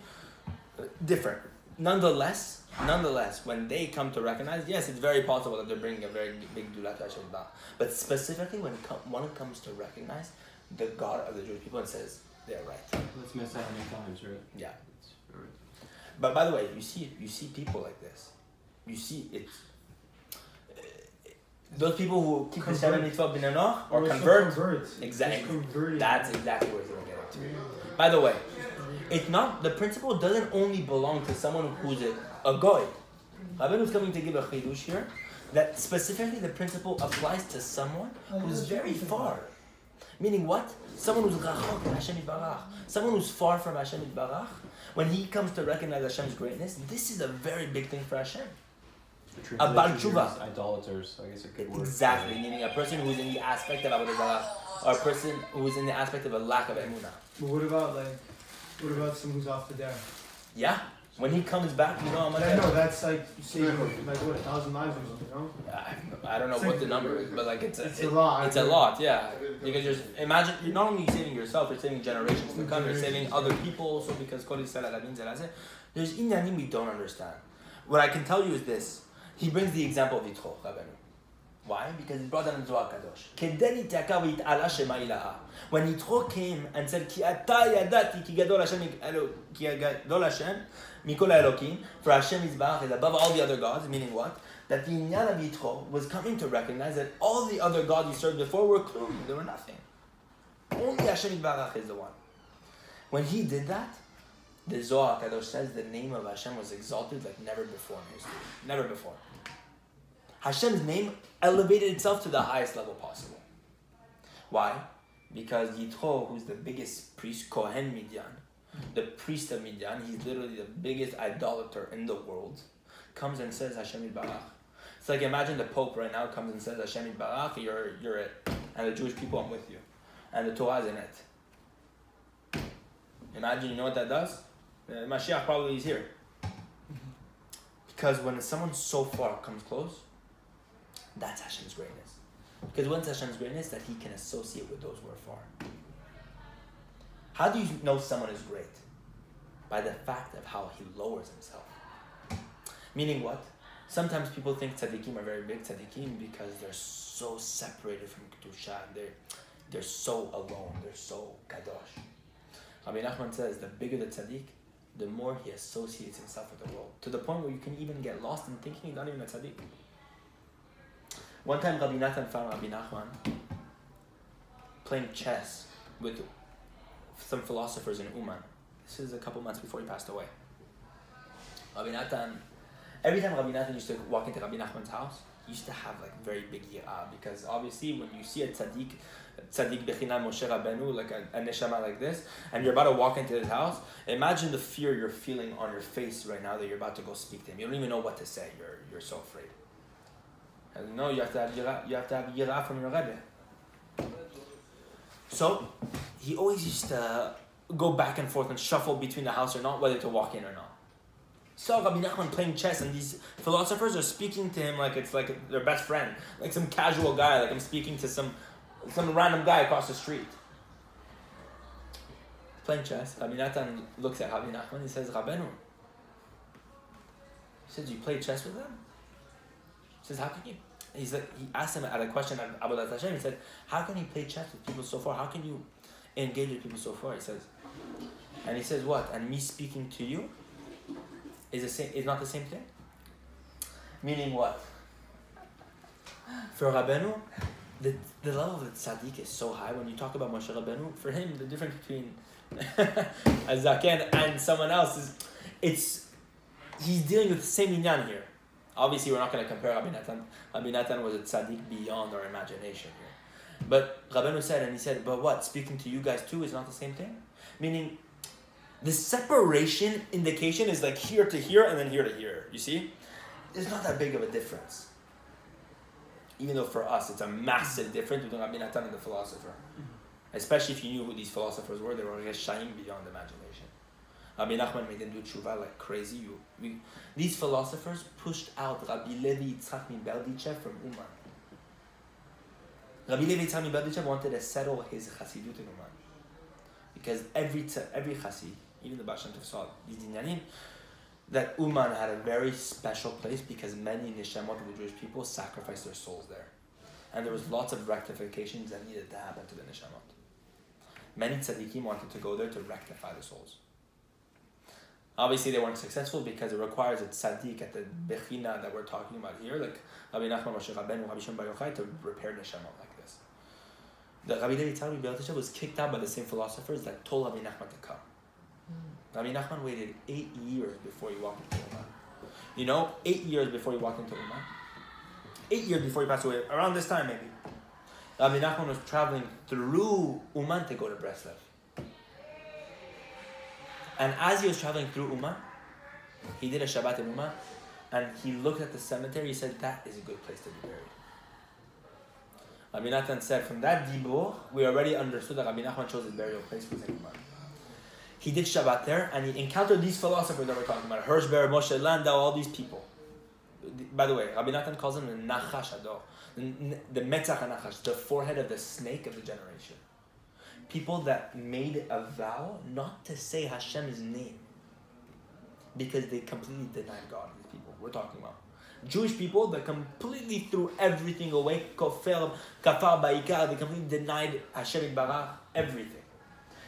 uh, Different. Nonetheless, nonetheless, when they come to recognize, yes, it's very possible that they're bringing a very big dula to Hashem Yitbarach. But specifically, when it, com- when it comes to recognize the God of the Jewish people, it says they're right. That's messianic times, right? Yeah. But by the way, you see you see people like this. You see it's those people who keep the Convert. seven mitzvot binanoch or oh, Also convert. convert. Exactly. Just converted. That's exactly where it's gonna get to. By the way, it's not the principle doesn't only belong to someone who's a, a goy. Rabbeinu is coming to give a chidush here that specifically the principle applies to someone who's very far. Meaning what? Someone who's rachok from Hashem Yitbarach. Someone who's far from Hashem Yitbarach. When he comes to recognize Hashem's greatness, this is a very big thing for Hashem. The A Baal translation Tshuva. Idolaters, I guess a good word. Exactly, meaning a person who's in the aspect of Avodah Zarah, or a person who's in the aspect of a lack of emunah. But what about like, what about someone who's off the dare? Yeah, when he comes back, you know how much. I know that's like saving like what a thousand lives or something, no? I, I don't know what the number is, but like it's a, It's a lot. It's a lot, yeah. Because you're imagine you're not only saving yourself, you're saving generations to come. You're saving other people also because Kol Yisrael There's inyanim we don't understand. What I can tell you is this: He brings the example of Yitro Rabbeinu. Why? Because he brought down the Kadosh. When Yitro came and said, "Ki ata yadati ki gadol Hashem ki gadol Hashem mikol Elokim," for Hashem Yisbarach is above all the other gods, meaning what? That the inyan of Yitro was coming to recognize that all the other gods he served before were klum, they were nothing. Only Hashem Yisbarach is the one. When he did that, the Zohar Kadosh says the name of Hashem was exalted like never before in history. Never before. Hashem's name elevated itself to the highest level possible. Why? Because Yitro, who's the biggest priest, Kohen Midian, the priest of Midian, he's literally the biggest idolater in the world, comes and says Hashem Yitbarach. It's like imagine the Pope right now comes and says Hashem Yitbarach, you're, you're it. And the Jewish people, I'm with you. And the Torah is in it. Imagine, you know what that does? Uh, Mashiach probably is here. Because when someone so far comes close, that's Hashem's greatness. Because when's Hashem's greatness? That he can associate with those who are far. How do you know someone is great? By the fact of how he lowers himself. Meaning what? Sometimes people think tzaddikim are very big tzaddikim because they're so separated from Kedusha. They're, they're so alone. They're so kadosh. Rabbi Nachman says the bigger the tzaddik, the more he associates himself with the world. To the point where you can even get lost in thinking he's not even a tzaddik. One time Rabbi Nathan found Rabbi Nachman playing chess with some philosophers in Uman. This is a couple months before he passed away. Rabbi Nathan, every time Rabbi Nathan used to walk into Rabbi Nachman's house, he used to have like very big yirah because obviously when you see a tzaddik, tzaddik bechina Moshe Rabbeinu, like a, a neshama like this, and you're about to walk into his house, imagine the fear you're feeling on your face right now that you're about to go speak to him. You don't even know what to say. You're you're so afraid. No, you have to have yirah, you have to have yirah from your Rebbe. So, he always used to go back and forth and shuffle between the house or not, whether to walk in or not. So Rabbi Nachman playing chess, and these philosophers are speaking to him like it's like their best friend, like some casual guy, like I'm speaking to some some random guy across the street. Playing chess, Rabbi Nathan looks at Rabbi Nachman. He says, "Rabbeinu." He says, "You play chess with them?" He says, "How can you?" He's like, he asked him at a question at Abu Hashem. He said, "How can you play chess with people so far? How can you engage with people so far?" He says, and he says, "What? And me speaking to you is the same. Is not the same thing. Meaning what? For Rabbeinu, the the level of the tzaddik is so high. When you talk about Moshe Rabbeinu, for him, the difference between a zaken and someone else is, it's he's dealing with the same inyan here. Obviously, we're not going to compare Rabbi Natan. Rabbi Natan was a tzaddik beyond our imagination here. But Rabbeinu said, and he said, but what? Speaking to you guys too is not the same thing? Meaning, the separation indication is like here to here and then here to here. You see? It's not that big of a difference. Even though for us it's a massive difference between Rabbi Natan and the philosopher. Mm-hmm. Especially if you knew who these philosophers were, they were shining beyond imagination. Rabbi Nachman made them do tshuva like crazy. You, we, these philosophers pushed out Rabbi Levi Yitzchak Miberditchev from Uman. Rabbi Levi Yitzchak Miberditchev wanted to settle his chassidut in Uman. Because every, every chassid, even the Tov saw these dinyanim, that Uman had a very special place because many neshamot of the Jewish people sacrificed their souls there. And there was lots of rectifications that needed to happen to the neshamot. Many tzaddikim wanted to go there to rectify the souls. Obviously, they weren't successful because it requires a tzaddik at the bechina that we're talking about here, like Rabbi Nachman Moshe Rabbeinu, Rabbi Bar Yochai, to repair neshamot like this. The Rabbi Levi Tzaddik Be'atisha was kicked out by the same philosophers that told Rabbi Nachman to come. Hmm. Rabbi Nachman waited eight years before he walked into Uman. You know, eight years before he walked into Uman. Eight years before he passed away, around this time maybe. Rabbi Nachman was traveling through Uman to go to Breslev. And as he was traveling through Uman, he did a Shabbat in Uman, and he looked at the cemetery. He said, "That is a good place to be buried." Rabbi Nathan said, "From that dibur, we already understood that Nachman chose his burial place was in Uman." He did Shabbat there, and he encountered these philosophers that we're talking about: Hirschberg, Moshe Landau, all these people. By the way, Rabbi calls him the Nachash Ador, the, Metzach HaNachash, the forehead of the snake of the generation. People that made a vow not to say Hashem's name because they completely denied God. These people we're talking about. Jewish people that completely threw everything away, kafar, ba'ikar, they completely denied Hashem Barach, everything.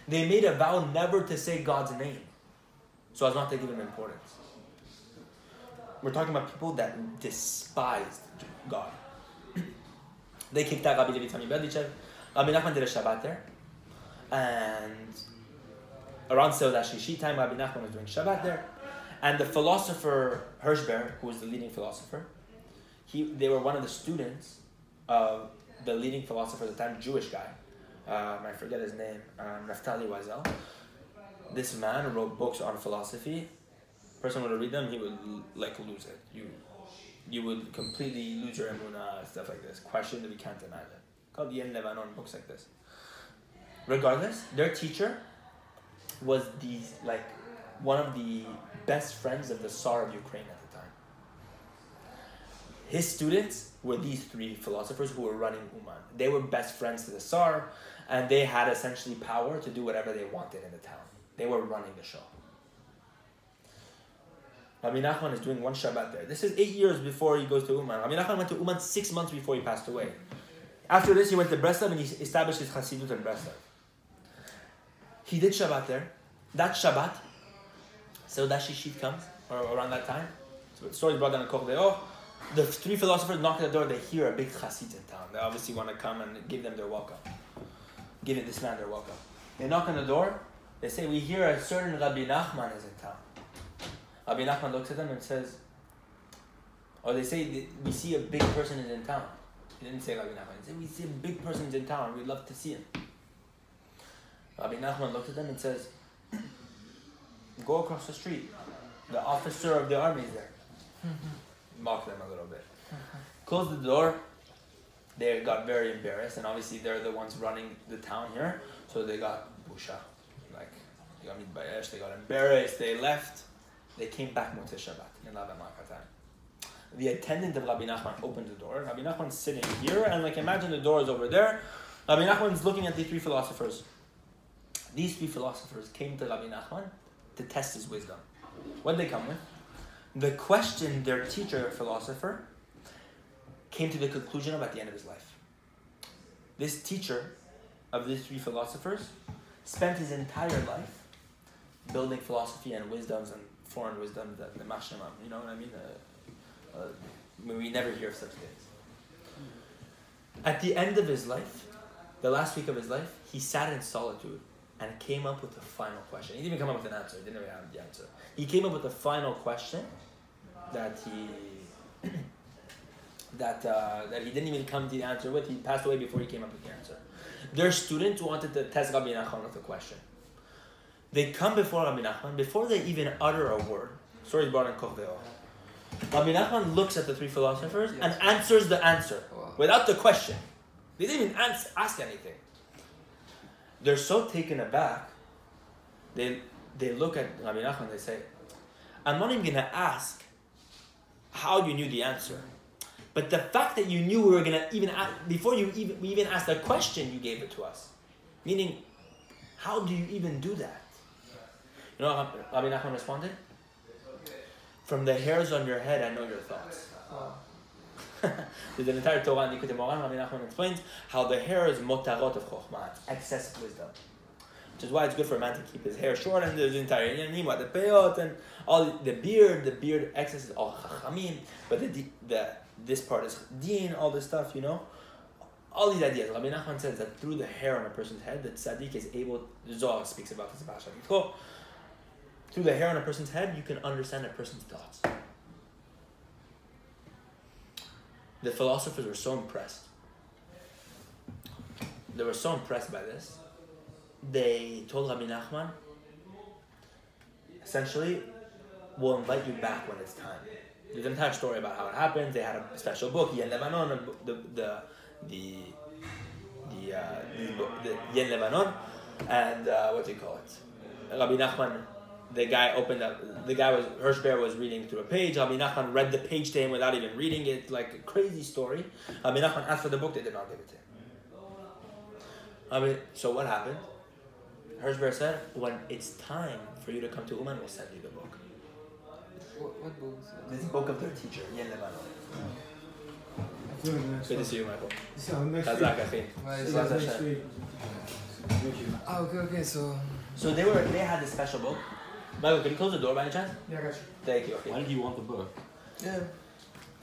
They made a vow never to say God's name, so as not to give him importance. We're talking about people that despised God. they kicked out Rabbi Levi Tzami Berdichev. Rabbi Nachman did a Shabbat there. And around Seudah Shishi time, Rabbi Nachman was doing Shabbat there. And the philosopher Hirschberg, who was the leading philosopher, he, they were one of the students of the leading philosopher at the time, Jewish guy. Um, I forget his name, um, Naftali Wazel. This man wrote books on philosophy. Person would read them, he would like lose it. You, you would completely lose your emunah, stuff like this. Question that we can't imagine. Called Yen Levanon, books like this. Regardless, their teacher was the like one of the best friends of the Tsar of Ukraine at the time. His students were these three philosophers who were running Uman. They were best friends to the Tsar, and they had essentially power to do whatever they wanted in the town. They were running the show. Rabbi Nachman is doing one Shabbat there. This is eight years before he goes to Uman. Rabbi Nachman went to Uman six months before he passed away. After this, he went to Breslov and he established his Hasidut in Breslov. He did Shabbat there. That Shabbat, so that Shishit comes, around that time. So the story brought down in Koch Oh, The three philosophers knock at the door, they hear a big Hasid in town. They obviously want to come and give them their welcome. Give this man their welcome. They knock on the door, they say, We hear a certain Rabbi Nachman is in town. Rabbi Nachman looks at them and says, or they say, We see a big person is in town. He didn't say Rabbi Nachman. He said, We see a big person is in town. We'd love to see him. Rabbi Nachman looked at them and says, Go across the street. The officer of the army is there. Mm-hmm. Mock them a little bit. Close the door. They got very embarrassed, and obviously they're the ones running the town here, so they got busha. Like, they got mitbayesh, they got embarrassed, they left. They came back Motzei Shabbat in Lava Makatan. The attendant of Rabbi Nachman opened the door. Rabbi Nachman's sitting here, and like imagine the door is over there. Rabbi Nachman's looking at the three philosophers. These three philosophers came to Rabbi Nachman to test his wisdom. What did they come with? The question their teacher, philosopher, came to the conclusion of at the end of his life. This teacher of these three philosophers spent his entire life building philosophy and wisdoms and foreign wisdom, the, the mashemam, you know what I mean? Uh, uh, we never hear of such things. At the end of his life, the last week of his life, he sat in solitude and came up with the final question. He didn't even come up with an answer. He didn't even have the answer. He came up with the final question that he that uh, that he didn't even come to the answer with. He passed away before he came up with the answer. Their students wanted to test Rabbi Nachman with a question. They come before Rabbi Nachman before they even utter a word. Story is brought in Kovdeo. Rabbi Nachman looks at the three philosophers and answers the answer Wow. without the question. They didn't even ask anything. They're so taken aback. They they look at Rabbi Nachman and they say, I'm not even going to ask how you knew the answer. But the fact that you knew we were going to even ask, before you even, we even asked the question, you gave it to us. Meaning, how do you even do that? You know Rabbi Nachman responded? From the hairs on your head, I know your thoughts. Uh-huh. There's an entire Torah in Likutei Moharan. Rabbi Nachman explains how the hair is motarot of chokhmah, excess wisdom. Which is why it's good for a man to keep his hair short and there's the entire Yanima, the peyot and all the, beard, the beard excess is all chachamim, but the, the this part is din, all this stuff, you know. All these ideas. Rabbi Nachman says that through the hair on a person's head, the tzaddik is able. The Zohar speaks about this. Through the hair on a person's head, you can understand a person's thoughts. The philosophers were so impressed. They were so impressed by this. They told Rabbi Nachman, essentially, we'll invite you back when it's time. There's an entire story about how it happened. They had a special book, Yen Lebanon, the the the the, uh, the, book, the Yen Lebanon, and uh, what do you call it? Rabbi Nachman, the guy opened up. The guy was Hirschberg was reading through a page. Rabbi Nachman read the page to him without even reading it, like a crazy story. Rabbi Nachman asked for the book. They did not give it to him. I mean, so what happened? Hirschberg said, when it's time for you to come to Uman, we'll send you the book. What, what book? This book of their teacher, Yen Lebanon. Let's do it next Good to see you, Michael. So, next week. Chazak, Achim. Ouais, See you guys next week. Ah, okay, okay, so. So they were they had this special book. Michael, can you close the door by any chance? Yeah, I got you. Thank you. Okay. Why did you want the book? Yeah.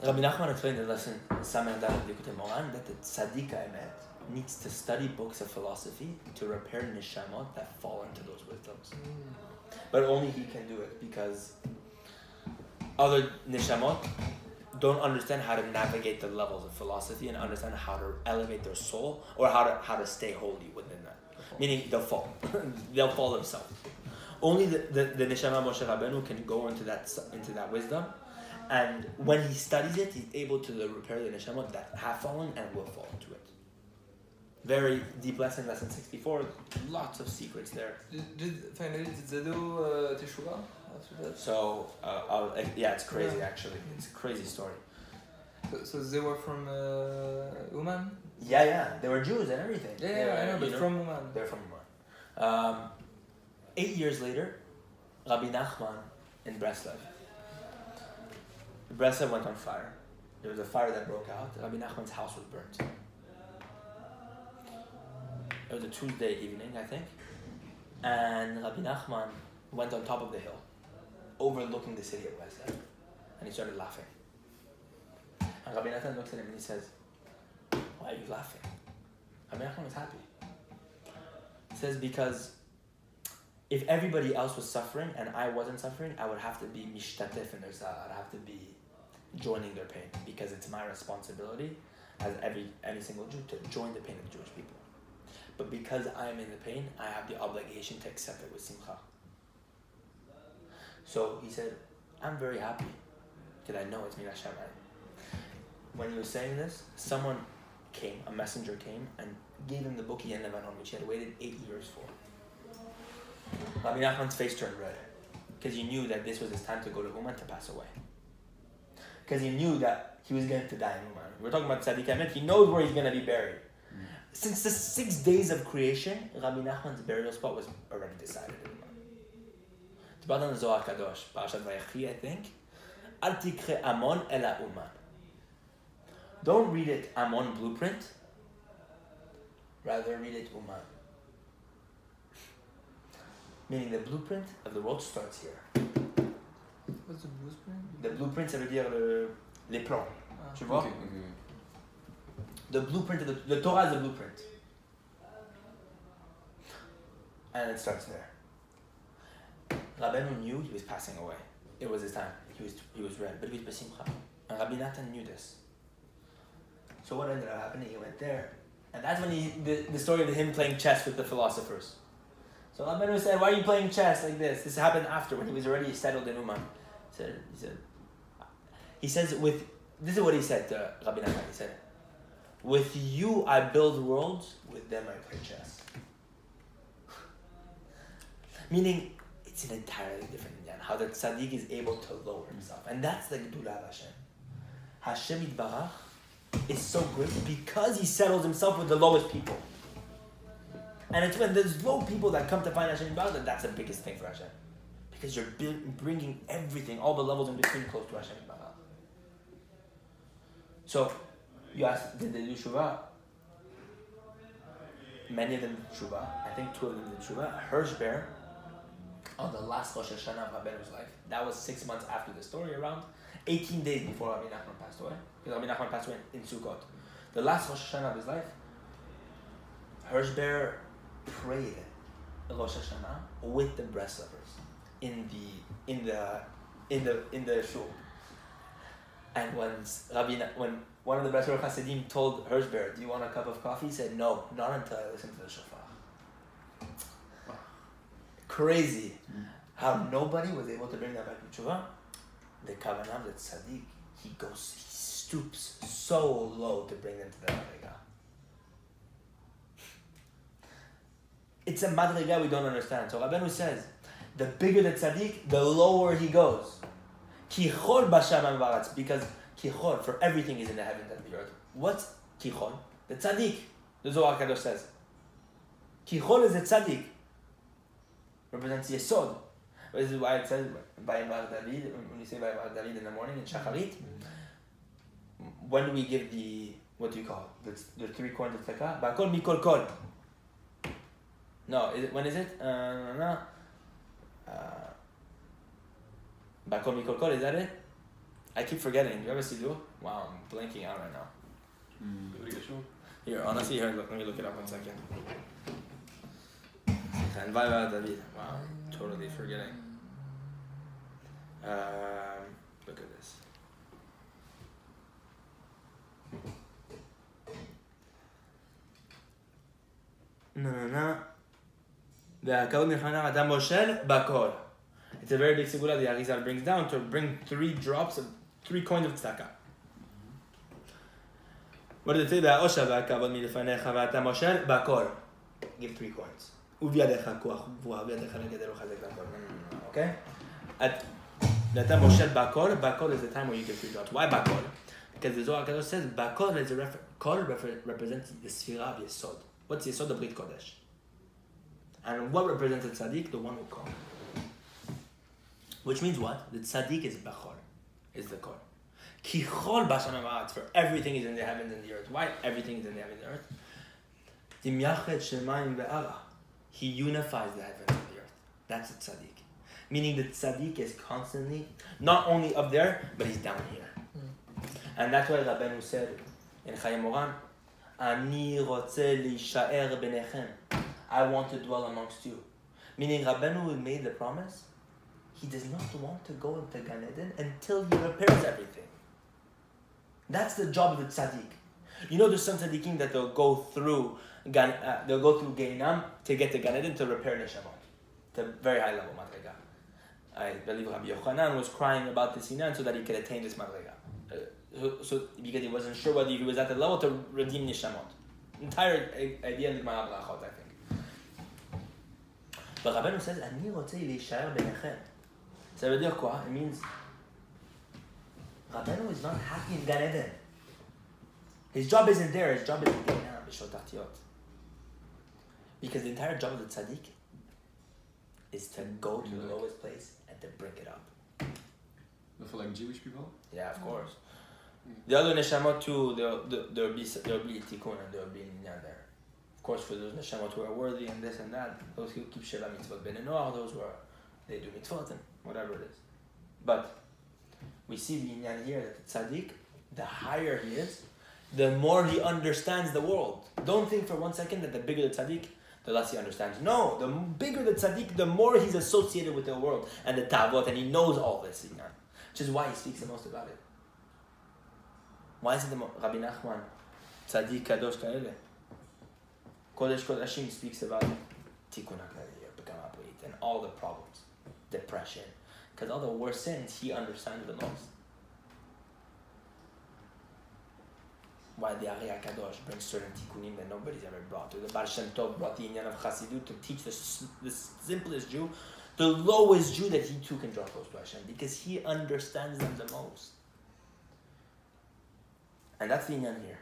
Rabbi Nachman explained in the lesson Samer Daled Likutei Moharan that the tzaddik Emet needs to study books of philosophy to repair nishamot that fall into those wisdoms. Mm. But only he can do it because other nishamot don't understand how to navigate the levels of philosophy and understand how to elevate their soul or how to how to stay holy within that. Meaning they'll fall. they'll fall themselves. Only the, the, the neshama Moshe Rabbeinu can go into that into that wisdom, and when he studies it, he's able to repair the neshama that have fallen and will fall into it. Very deep lesson, lesson sixty four. Lots of secrets there. Did, did, finally, did they do uh, Teshuvah after that? So uh, uh, yeah, it's crazy actually. It's a crazy story. So, so they were from uh, Uman? Yeah, yeah, they were Jews and everything. Yeah, yeah, were, I know, but from Uman. They're from Uman. Um, eight years later, Rabbi Nachman in Breslov. Breslov went on fire. There was a fire that broke out. Rabbi Nachman's house was burnt. It was a Tuesday evening, I think. And Rabbi Nachman went on top of the hill, overlooking the city of Breslov. And he started laughing. And Rabbi Nachman looks at him and he says, Why are you laughing? Rabbi Nachman was happy. He says, Because if everybody else was suffering and I wasn't suffering, I would have to be mishtatef in their. I'd have to be joining their pain because it's my responsibility as every any single Jew to join the pain of the Jewish people. But because I am in the pain, I have the obligation to accept it with simcha. So he said, I'm very happy because I know it's Min Hashem. When he was saying this, someone came, a messenger came, and gave him the book Yen Lebanon, which he had waited eight years for. Rabbi Nachman's face turned red because he knew that this was his time to go to Uman to pass away. Because he knew that he was going to die in Uman. We're talking about Tzaddik Emet. He knows where he's going to be buried. Since the six days of creation, Rabbi Nachman's burial spot was already decided in Uman. It's about the Zohar Kadosh, Parashat Vayechi, I think. Al tikre Amon ela Uman. Don't read it Amon blueprint. Rather read it Uman. Meaning the blueprint of the world starts here. What's the blueprint? The blueprint, ça veut dire le, les plans. Ah. Tu vois? Ok, ok, ok. The blueprint of the, the Torah is the blueprint. And it starts there. Rabbeinu knew he was passing away. It was his time. He was he was red, but he was besimcha. And Rabbi Natan knew this. So what ended up happening? He went there, and that's when he the, the story of him playing chess with the philosophers. So Rabbeinu said, "Why are you playing chess like this?" This happened after when he was already settled in Uman. He said, "He said, he says with this is what he said to Rabbi Natan. He said." With you, I build worlds. With them, I play chess. Meaning, it's an entirely different Inyan. How the tzaddik is able to lower himself. And that's the Gdula of Hashem. Hashem Yitbarach is so great because he settles himself with the lowest people. And it's when there's low people that come to find Hashem Yitbarach that that's the biggest thing for Hashem. Because you're bringing everything, all the levels in between close to Hashem Yitbarach. So, you ask, did they do Shuvah? Many of them did Shuvah. I think two of them did Shuvah. Hirschberg, on the last Rosh Hashanah of Rabbenu's life, that was six months after the story, around 18 days before Rabbi Nachman passed away. Because Rabbi Nachman passed away in Sukkot. The last Rosh Hashanah of his life, Hirschberg prayed Rosh Hashanah with the Breslovers in the in the in the in the shul. And when Rabbi when one of the Breslover Hasidim told Hirschberg, "Do you want a cup of coffee?" He said, "No, not until I listen to the shofar." Crazy mm. how nobody was able to bring that back to tshuva. The kavanah, the tzaddik, he goes, he stoops so low to bring them to the madriga. It's a madriga we don't understand. So Rabbeinu says, the bigger the tzaddik, the lower he goes. Kichol b'shamayim v'aretz, because kichol for everything is in the heavens and the earth. What's kichol? The tzaddik. The Zohar Kadosh says. Kichol is the tzaddik. Represents yesod. This is why it says by Mar David, when you say by Mar David in the morning in Shacharit, when we give the, what do you call it? The, the three coins of tzedakah? Bakol mikol kol. No, is it, when is it? Uh, no, no. Uh, Bakol mikol kol, is that it? I keep forgetting. Do you ever see do? Wow, I'm blanking out right now. Here, honestly, here, look, let me look it up one second. And Vaiva David. Wow, totally forgetting. Um, look at this. No, no, no והקהות מלחמה אדם מושל בכל. It's a very big segula the Arizal brings down to bring three drops of three coins of tzedakah. What does it say? והעושר והכבוד מלפניך ואתה מושל בכל. Give three coins. ובידיך כוח גבוהה ובידיך לגדל ולחזק הכל. Okay? At, ואתה מושל בכל, בכל is the time where you give three drops. Why בכל? Because the Zohar Kadosh says בכל is a refer- כל refer- represents the ספירה of יסוד. What's יסוד? הברית קודש. And what represents the tzaddik? The one who called. Which means what? The tzaddik is bachor, is the kol. Kichol v'aretz, for everything is in the heavens and the earth. Why everything is in the heavens and the earth? Dimyachet shemayim ve'ara. He unifies the heavens and the earth. That's the tzaddik. Meaning the tzaddik is constantly, not only up there, but he's down here. Hmm. And that's why Rabbeinu said in Chayei Moharan, Ani rotze lisha'er benechem. I want to dwell amongst you. Meaning Rabbeinu made the promise, he does not want to go into Gan Eden until he repairs everything. That's the job of the tzaddik. You know, there's some tzaddikim that they'll go through Gan, uh, they'll go through Geinam to get to Gan Eden to repair neshamot, to very high level madriga. I believe Rabbi Yochanan was crying about this inan so that he could attain this madriga. Uh, so, because he wasn't sure whether he was at the level to redeem neshamot. Entire idea in Gemara Brachot, I think. Le says, nous says, Anirotei l'Ishaer Benechem. Ça veut dire quoi? It means, Rabbeinu is not happy in Gan Eden. His job isn't there, his job is in Gainam, Bishot Artiot. Because the entire job of the tzaddik is to go to the lowest place and to break it up. For like Jewish people? Yeah, of mm. course. The other neshamot too, there will be, there'll be tikkun and there will be in there. Course, for those neshamot who are worthy and this and that, those who keep sheva mitzvot ben noach, those who are they do mitzvot and whatever it is. But we see the inyan here that the tzaddik, the higher he is, the more he understands the world. Don't think for one second that the bigger the tzaddik, the less he understands. No, the bigger the tzaddik, the more he's associated with the world and the tavot, and he knows all this inyan, which is why he speaks the most about it. Why is it the Rabbi Nachman, Tzaddik Kadosh Kaele? Kodesh Kodashim speaks about Tikkun HaBrit, and all the problems, depression, because all the worst sins he understands the most. Why the Ari HaKadosh brings certain tikkunim that nobody's ever brought. To the Baal Shem Tov brought the Inyan of Chassidut to teach the, the simplest Jew the lowest Jew that he too can draw close to Hashem because he understands them the most. And that's the inyan here.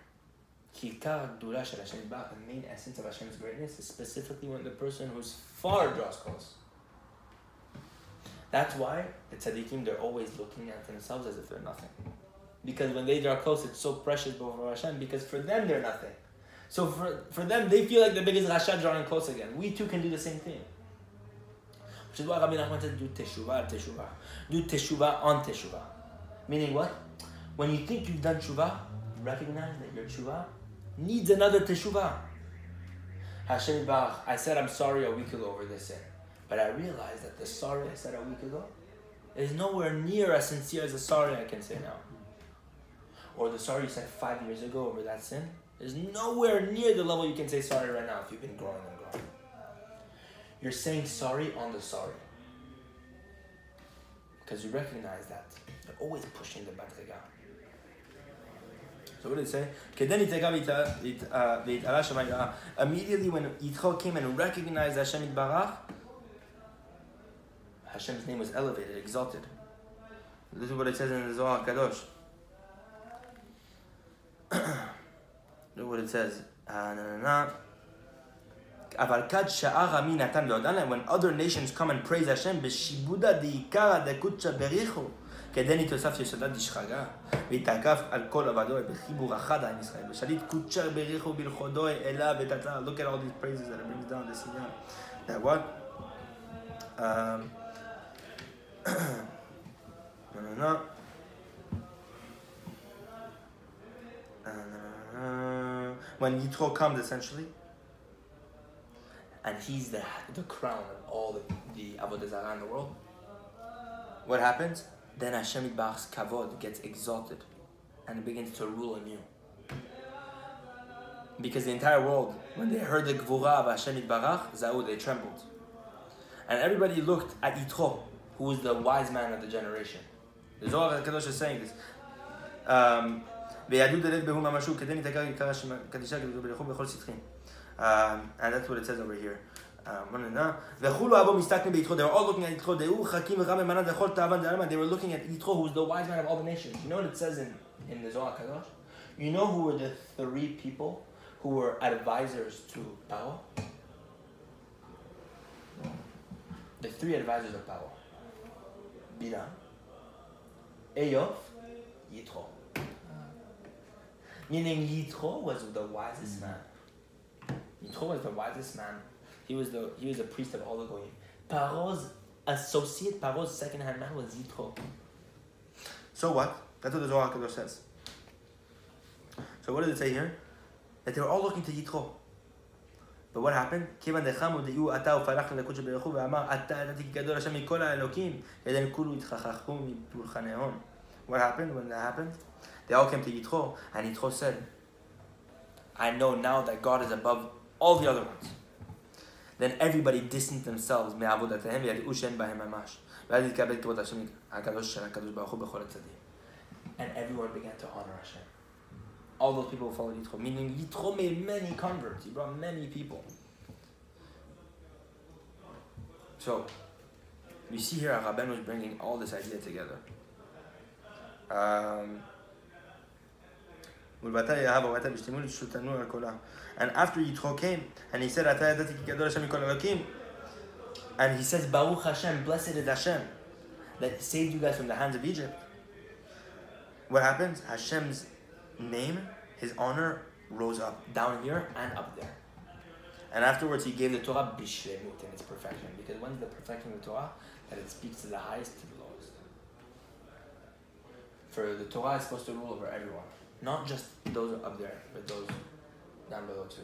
The main essence of Hashem's greatness is specifically when the person who's far draws close. That's why the tzaddikim, they're always looking at themselves as if they're nothing. Because when they draw close, it's so precious before Hashem, because for them, they're nothing. So for, for them, they feel like the biggest Rasha drawing close again. We too can do the same thing. Which is why Rabbi Nachman said, do teshuvah teshuvah. Do teshuvah on teshuvah. Meaning what? When you think you've done teshuvah, recognize that your teshuvah needs another teshuvah. Hashem Baruch, I said I'm sorry a week ago over this sin. But I realized that the sorry I said a week ago is nowhere near as sincere as the sorry I can say now. Or the sorry you said five years ago over that sin is nowhere near the level you can say sorry right now if you've been growing and growing. You're saying sorry on the sorry. Because you recognize that. You're always pushing the madriga. So what did it say? Uh, uh, immediately when Yitro came and recognized Hashem Barach, Hashem's name was elevated, exalted. This is what it says in the Zohar Kadosh. Look what it says. Ah, when other nations come and praise Hashem, בשיבודה דעיקרא דקודשא בריחו, כדני תוסף יסודה דשחגה, ויתקף על כל עבדו בחיבור אחד עם ישראל, ושליט קודשא בריחו בלכודו אליו ותתלה. Look at all these praises that it brings down this עניין. That what? Um, no, no, no. Uh, when Yitro comes, essentially, and he's the the crown of all the, the Avodah Zarah in the world, what happens? then Hashem Yitbach's kavod gets exalted and begins to rule anew. Because the entire world, when they heard the gvura of Hashem Yitbarach, Zahu, they trembled. And everybody looked at Yitro, who was the wise man of the generation. The Zohar HaKadosh is saying this. Um, um, and that's what it says over here. They were all looking at Yitro. They were looking at Yitro, who is the wise man of all the nations. You know what it says in, in the Zohar Kadosh? You know who were the three people who were advisors to Paro? The three advisors of Paro. Bina, Iyov, Yitro. Meaning Yitro was the wisest man. Yitro was the wisest man He was the he was a priest of all the goyim. Paro's associate, Paro's second hand man was Yitro. So what? That's what the Zohar HaKadosh says. So what does it say here? That they were all looking to Yitro. But what happened? כיוון דחמו דהיו אתה ופרח לקודש ברוך הוא ואמר אתה נתתי גדול השם מכל האלוקים ידן כולו התכחכו מפולחניהם. What happened when that happened? They all came to Yitro and Yitro said, I know now that God is above all the other ones. Then everybody distanced themselves מעבודתהם וידעו שאין בהם ממש. ואז התקבל כבוד השם הקדוש של הקדוש ברוך הוא בכל הצדדים. And everyone began to honor Hashem. All those people who followed Yitro, meaning Yitro made many converts. He brought many people. So, you see here, Rabben was bringing all this idea together. Um, ולבטא יאהב ובטא בשתימו לשותנו על כולה. and after Yitro came and he said, and he says, Baruch Hashem, blessed is Hashem, that saved you guys from the hands of Egypt. What happens? Hashem's name, his honor, rose up down here and up there. And afterwards, he gave the Torah bishlemut in its perfection, because when's the perfection of the Torah? That it speaks to the highest to the lowest. For the Torah is supposed to rule over everyone, not just those up there, but those down below too.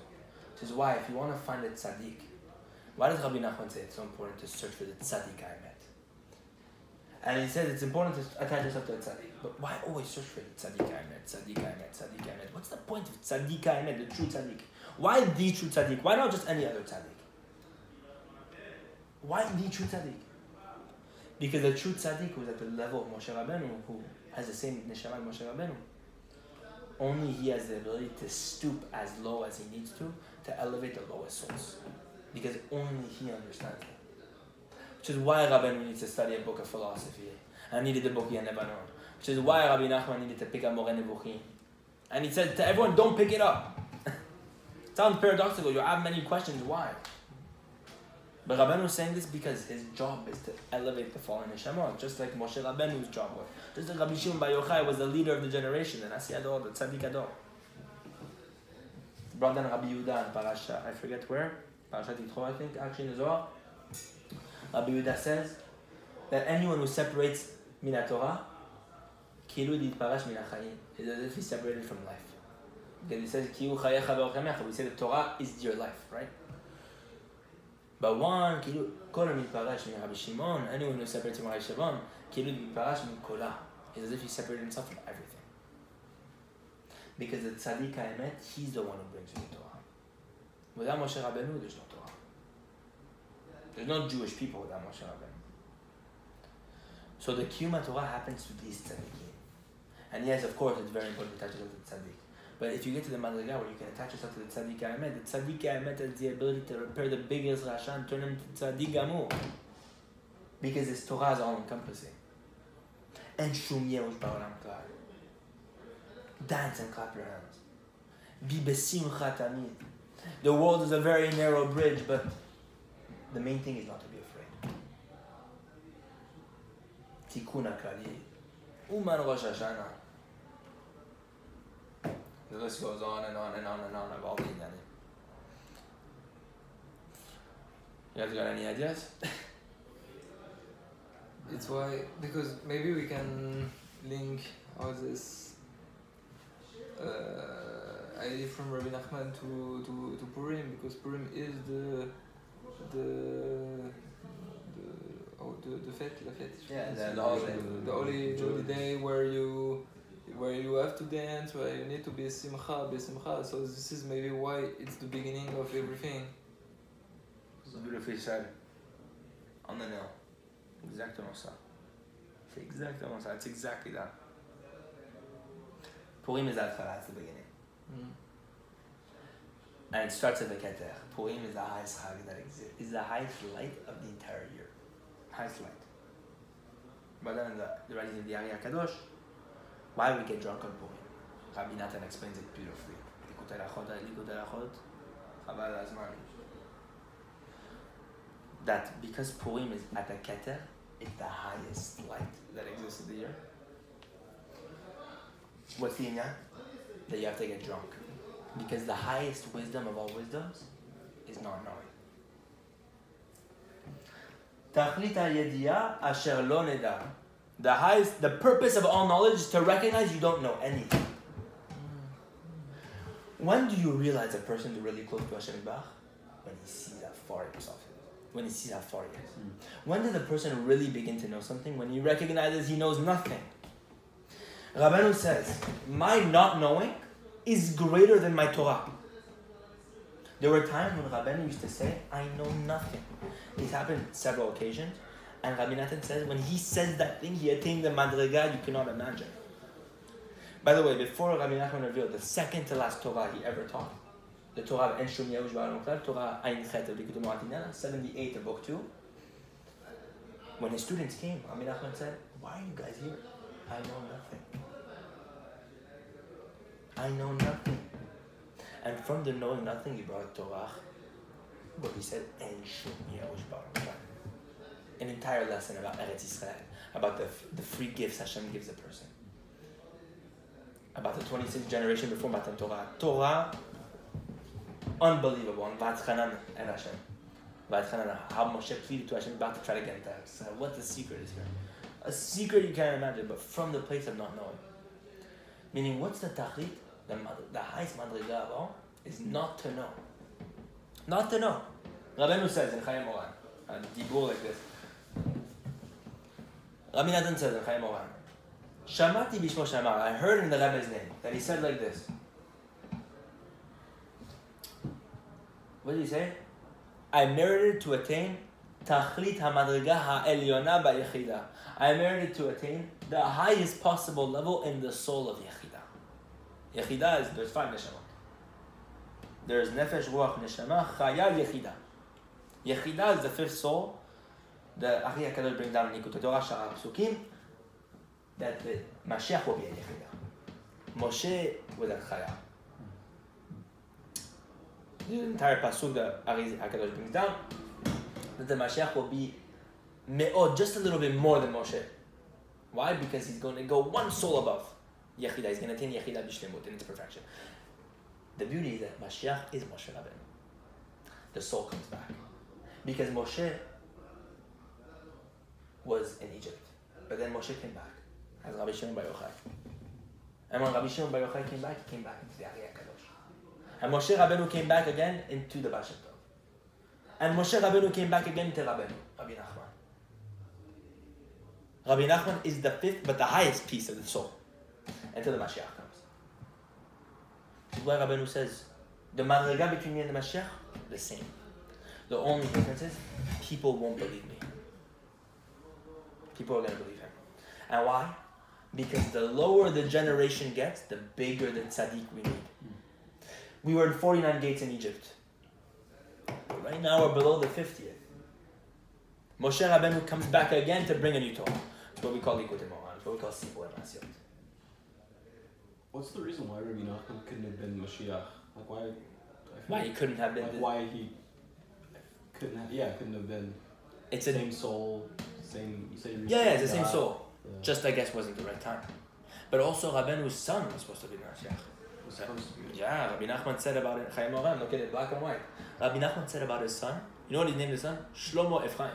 Which is why, if you want to find a tzaddik, why does Rabbi Nachman say it's so important to search for the tzaddik Emet? And he says it's important to attach yourself to a tzaddik. But why always search for the tzaddik Emet, tzaddik Emet, tzaddik Emet? What's the point of tzaddik Emet, the true tzaddik? Why the true tzaddik? Why not just any other tzaddik? Why the true tzaddik? Because the true tzaddik was at the level of Moshe Rabbeinu, who has the same neshama as Moshe Rabbeinu. Only he has the ability to stoop as low as he needs to to elevate the lowest souls. Because only he understands it. Which is why Rabbeinu needs to study a book of philosophy. I needed the book Yenebanon. Which is why Rabbi Nachman needed to pick up Moreh Nevuchim. And he said to everyone, don't pick it up. Sounds paradoxical. You have many questions. Why? But Rabbeinu was saying this because his job is to elevate the fallen neshama, just like Moshe Rabbeinu's job was. Just like Rabbi Shimon Bar Yochai was the leader of the generation, the Nasi Ador, the Tzaddik Ador. Brought down Rabbi Yehuda in Parasha, I forget where, Parashat Yitro, I think, actually in the Zohar. Rabbi Yehuda says that anyone who separates min Torah, kilu ditparash min ha'chayim, is as if he's separated from life. Because he says, Kiu chayecha ve'orchamecha. We say the Torah is your life, right? But one, כאילו, כל המתפרש מרבי שמעון, anyone who separates from Rabbi Shimon, כאילו מתפרש מכולה. It's as if he separated himself from everything. Because the tzaddik האמת, he's the one who brings you the Torah. Without Moshe Rabbeinu, there's no Torah. There's no Jewish people without Moshe Rabbeinu. So the Kiyum Torah happens to these tzaddikim. And yes, of course, it's very important to touch yourself to the tzaddik. But if you get to the Madriga where you can attach yourself to the Tzaddik Emet, the Tzaddik Emet has the ability to repair the biggest Rasha and turn him to Tzaddik Gamur. Because his Torah is all encompassing. And Shum Yehush Ba'olam Klal. Dance and clap your hands. Be besimcha. The world is a very narrow bridge, but the main thing is not to be afraid. Tikkun HaKlali. Uman Rosh Hashanah. The list goes on and on and on and on of all the Inyanim. You guys got any ideas? It's why because maybe we can link all this uh, idea from Rabbi Nachman to, to, to Purim because Purim is the the the oh the the fête la fête Yeah, the- the holiday. the, the holy the holy day where you where you have to dance, where you need to be simcha, be simcha. So this is maybe why it's the beginning of everything. Beautifully said. On the nail. Exactement ça. C'est exactement ça. It's exactly that. Purim is Alpha, that's the beginning. Mm. And it starts at the Keter. Purim is the highest chag that exists. It's the highest light of the entire year. Highest light. But then the, the rising of the Ari HaKadosh, why we get drunk on Purim? Rabbi Nathan explains it beautifully. Likutei Lachot, Likutei Lachot, Chabal Azman. That because Purim is at the Keter, it's the highest light that exists in the year. What's the inyan? That you have to get drunk. Because the highest wisdom of all wisdoms is not knowing. תכלית הידיעה אשר לא נדע. the highest, the purpose of all knowledge is to recognize you don't know anything. When do you realize a person is really close to Hashem Bach? When he sees how far himself is. When he sees how far he hmm. is. When does a person really begin to know something? When he recognizes he knows nothing. Rabbeinu says, my not knowing is greater than my Torah. There were times when Rabbeinu used to say, I know nothing. It's happened several occasions. And Rabbi Nathan says, when he says that thing, he attained the madriga you cannot imagine. By the way, before Rabbi Nachman revealed the second to last Torah he ever taught, the Torah of En Yehush Ba'al Torah Ayin Chet of Likutim Atinana, 78 of Book 2, when his students came, Rabbi Nachman said, Why are you guys here? I know nothing. I know nothing. And from the knowing nothing, he brought Torah, but he said, En Shum Mukhtar. An entire lesson about Eretz Israel, about the, the free gifts Hashem gives a person about the 26th generation before Matan Torah. Torah, unbelievable. And Vatchanan and Hashem. Vatchanan, how Moshe pleaded to Hashem about to try to get that. So what the secret is here. A secret you can't imagine, but from the place of not knowing. Meaning, what's the tachlit? The, the highest madriga of all is not to know. Not to know. Rabbeinu says in Chayei Moharan, a dibur like this. Rabbi Nathan says in Chayei Moharan, Shamati bishmo shamar. I heard in the Rebbe's name that he said like this. What did he say? I merited to attain tachlit hamadriga ha'elyona ba'yechida. I merited to attain the highest possible level in the soul of yechida. Yechida is there's five neshamot. There's nefesh, ruach, neshama, chaya, yechida. Yechida is the fifth soul, the Ari HaKadosh brings down in Likutei Torah Shara Psukim that the Mashiach will be a Yechida. Moshe was a Chaya. The entire pasuk that Ari HaKadosh brings down that the Mashiach will be me'od, just a little bit more than Moshe. Why? Because he's going to go one soul above Yechida. He's going to attain Yechida Bishlemut in its perfection. The beauty is that Mashiach is Moshe Rabbeinu. The soul comes back. Because Moshe was in Egypt. But then Moshe came back as Rabbi Shimon Bar Yochai. And when Rabbi Shimon Bar Yochai came back, he came back into the Ari HaKadosh. And Moshe Rabbeinu came back again into the Baal Tov. And Moshe Rabbeinu came back again to Rabbeinu, Rabbi Nachman. Rabbi Nachman is the fifth, but the highest piece of the soul until the Mashiach comes. This is why Rabbeinu says, the madriga between me and the Mashiach, the same. The only difference is, people won't believe me. People are going to believe him. And why? Because the lower the generation gets, the bigger the tzaddik we need. We were in 49 gates in Egypt. Right now we're below the 50th. Moshe Rabbeinu comes back again to bring a new Torah. It's what we call Likutei Moharan. It's what we call Sipur. What's the reason why Rabbi Nachman couldn't have been Mashiach? Like why? Why he couldn't have been. like why he couldn't have? Yeah, couldn't have been. It's a same soul, same. You say. yeah, yeah, it's the same God. soul. Yeah. Just I guess wasn't the right time. But also Rabbeinu's son was supposed to be the Mashiach. was supposed to be. Yeah, Rabbi Nachman said about it. Chayei Moharan, look at it, black and white. Rabbi Nachman said about his son. You know what he named his son? Shlomo Ephraim.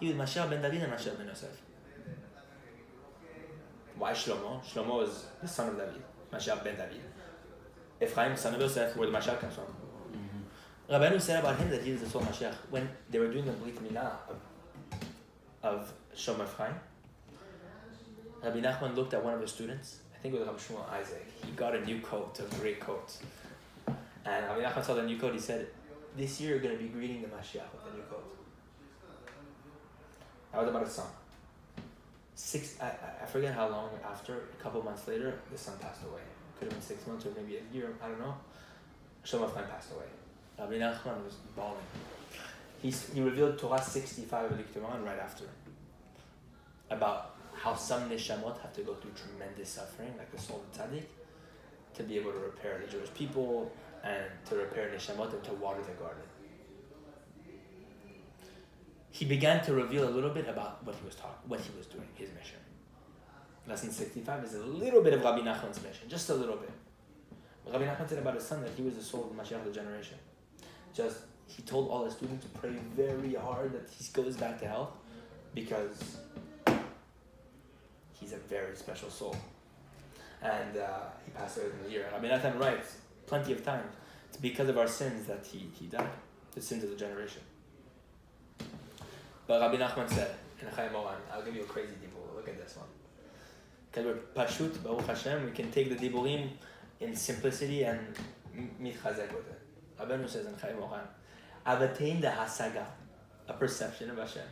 He was Mashiach ben David and Mashiach ben Yosef. Why Shlomo? Shlomo is the son of David, Mashiach ben David. Ephraim, son of Yosef, where the Mashiach comes from. Mm-hmm. Rabbeinu said about him that he was the soul Mashiach. When they were doing the Brit Milah of, of Shlomo Ephraim, Rabbi Nachman looked at one of his students. I think it was Rabbi Shmuel Isaac. He got a new coat, a gray coat. And Rabbi Nachman saw the new coat. He said, "This year you're going to be greeting the Mashiach with the new coat." That was about his son. Six, I, I- forget how long after. A couple months later, the son passed away. Could have been six months or maybe a year. I don't know. Shlomo Ephraim passed away. Rabbi Nachman was bawling. He's, he revealed Torah 65 of the Quran right after about how some neshamot have to go through tremendous suffering, like the soul of tzaddik, to be able to repair the Jewish people and to repair neshamot and to water the garden. He began to reveal a little bit about what he was talking, what he was doing, his mission. Lesson 65 is a little bit of Rabbi Nachman's mission, just a little bit. Rabbi Nachman said about his son that he was the soul of Mashiach of the generation. Just, he told all his students to pray very hard that he goes back to health because he's a very special soul. And uh, he passed away in the year. Rabbi Nathan writes plenty of times, it's because of our sins that he, he died, the sins of the generation. But Rabbi Nachman said, in Chaim I'll give you a crazy dibur. Look at this one. Because we're pashut, Baruch Hashem, we can take the diburim in simplicity and mitchazek with it. Says in Chayei Moharan, I've attained the hasaga, a perception of Hashem,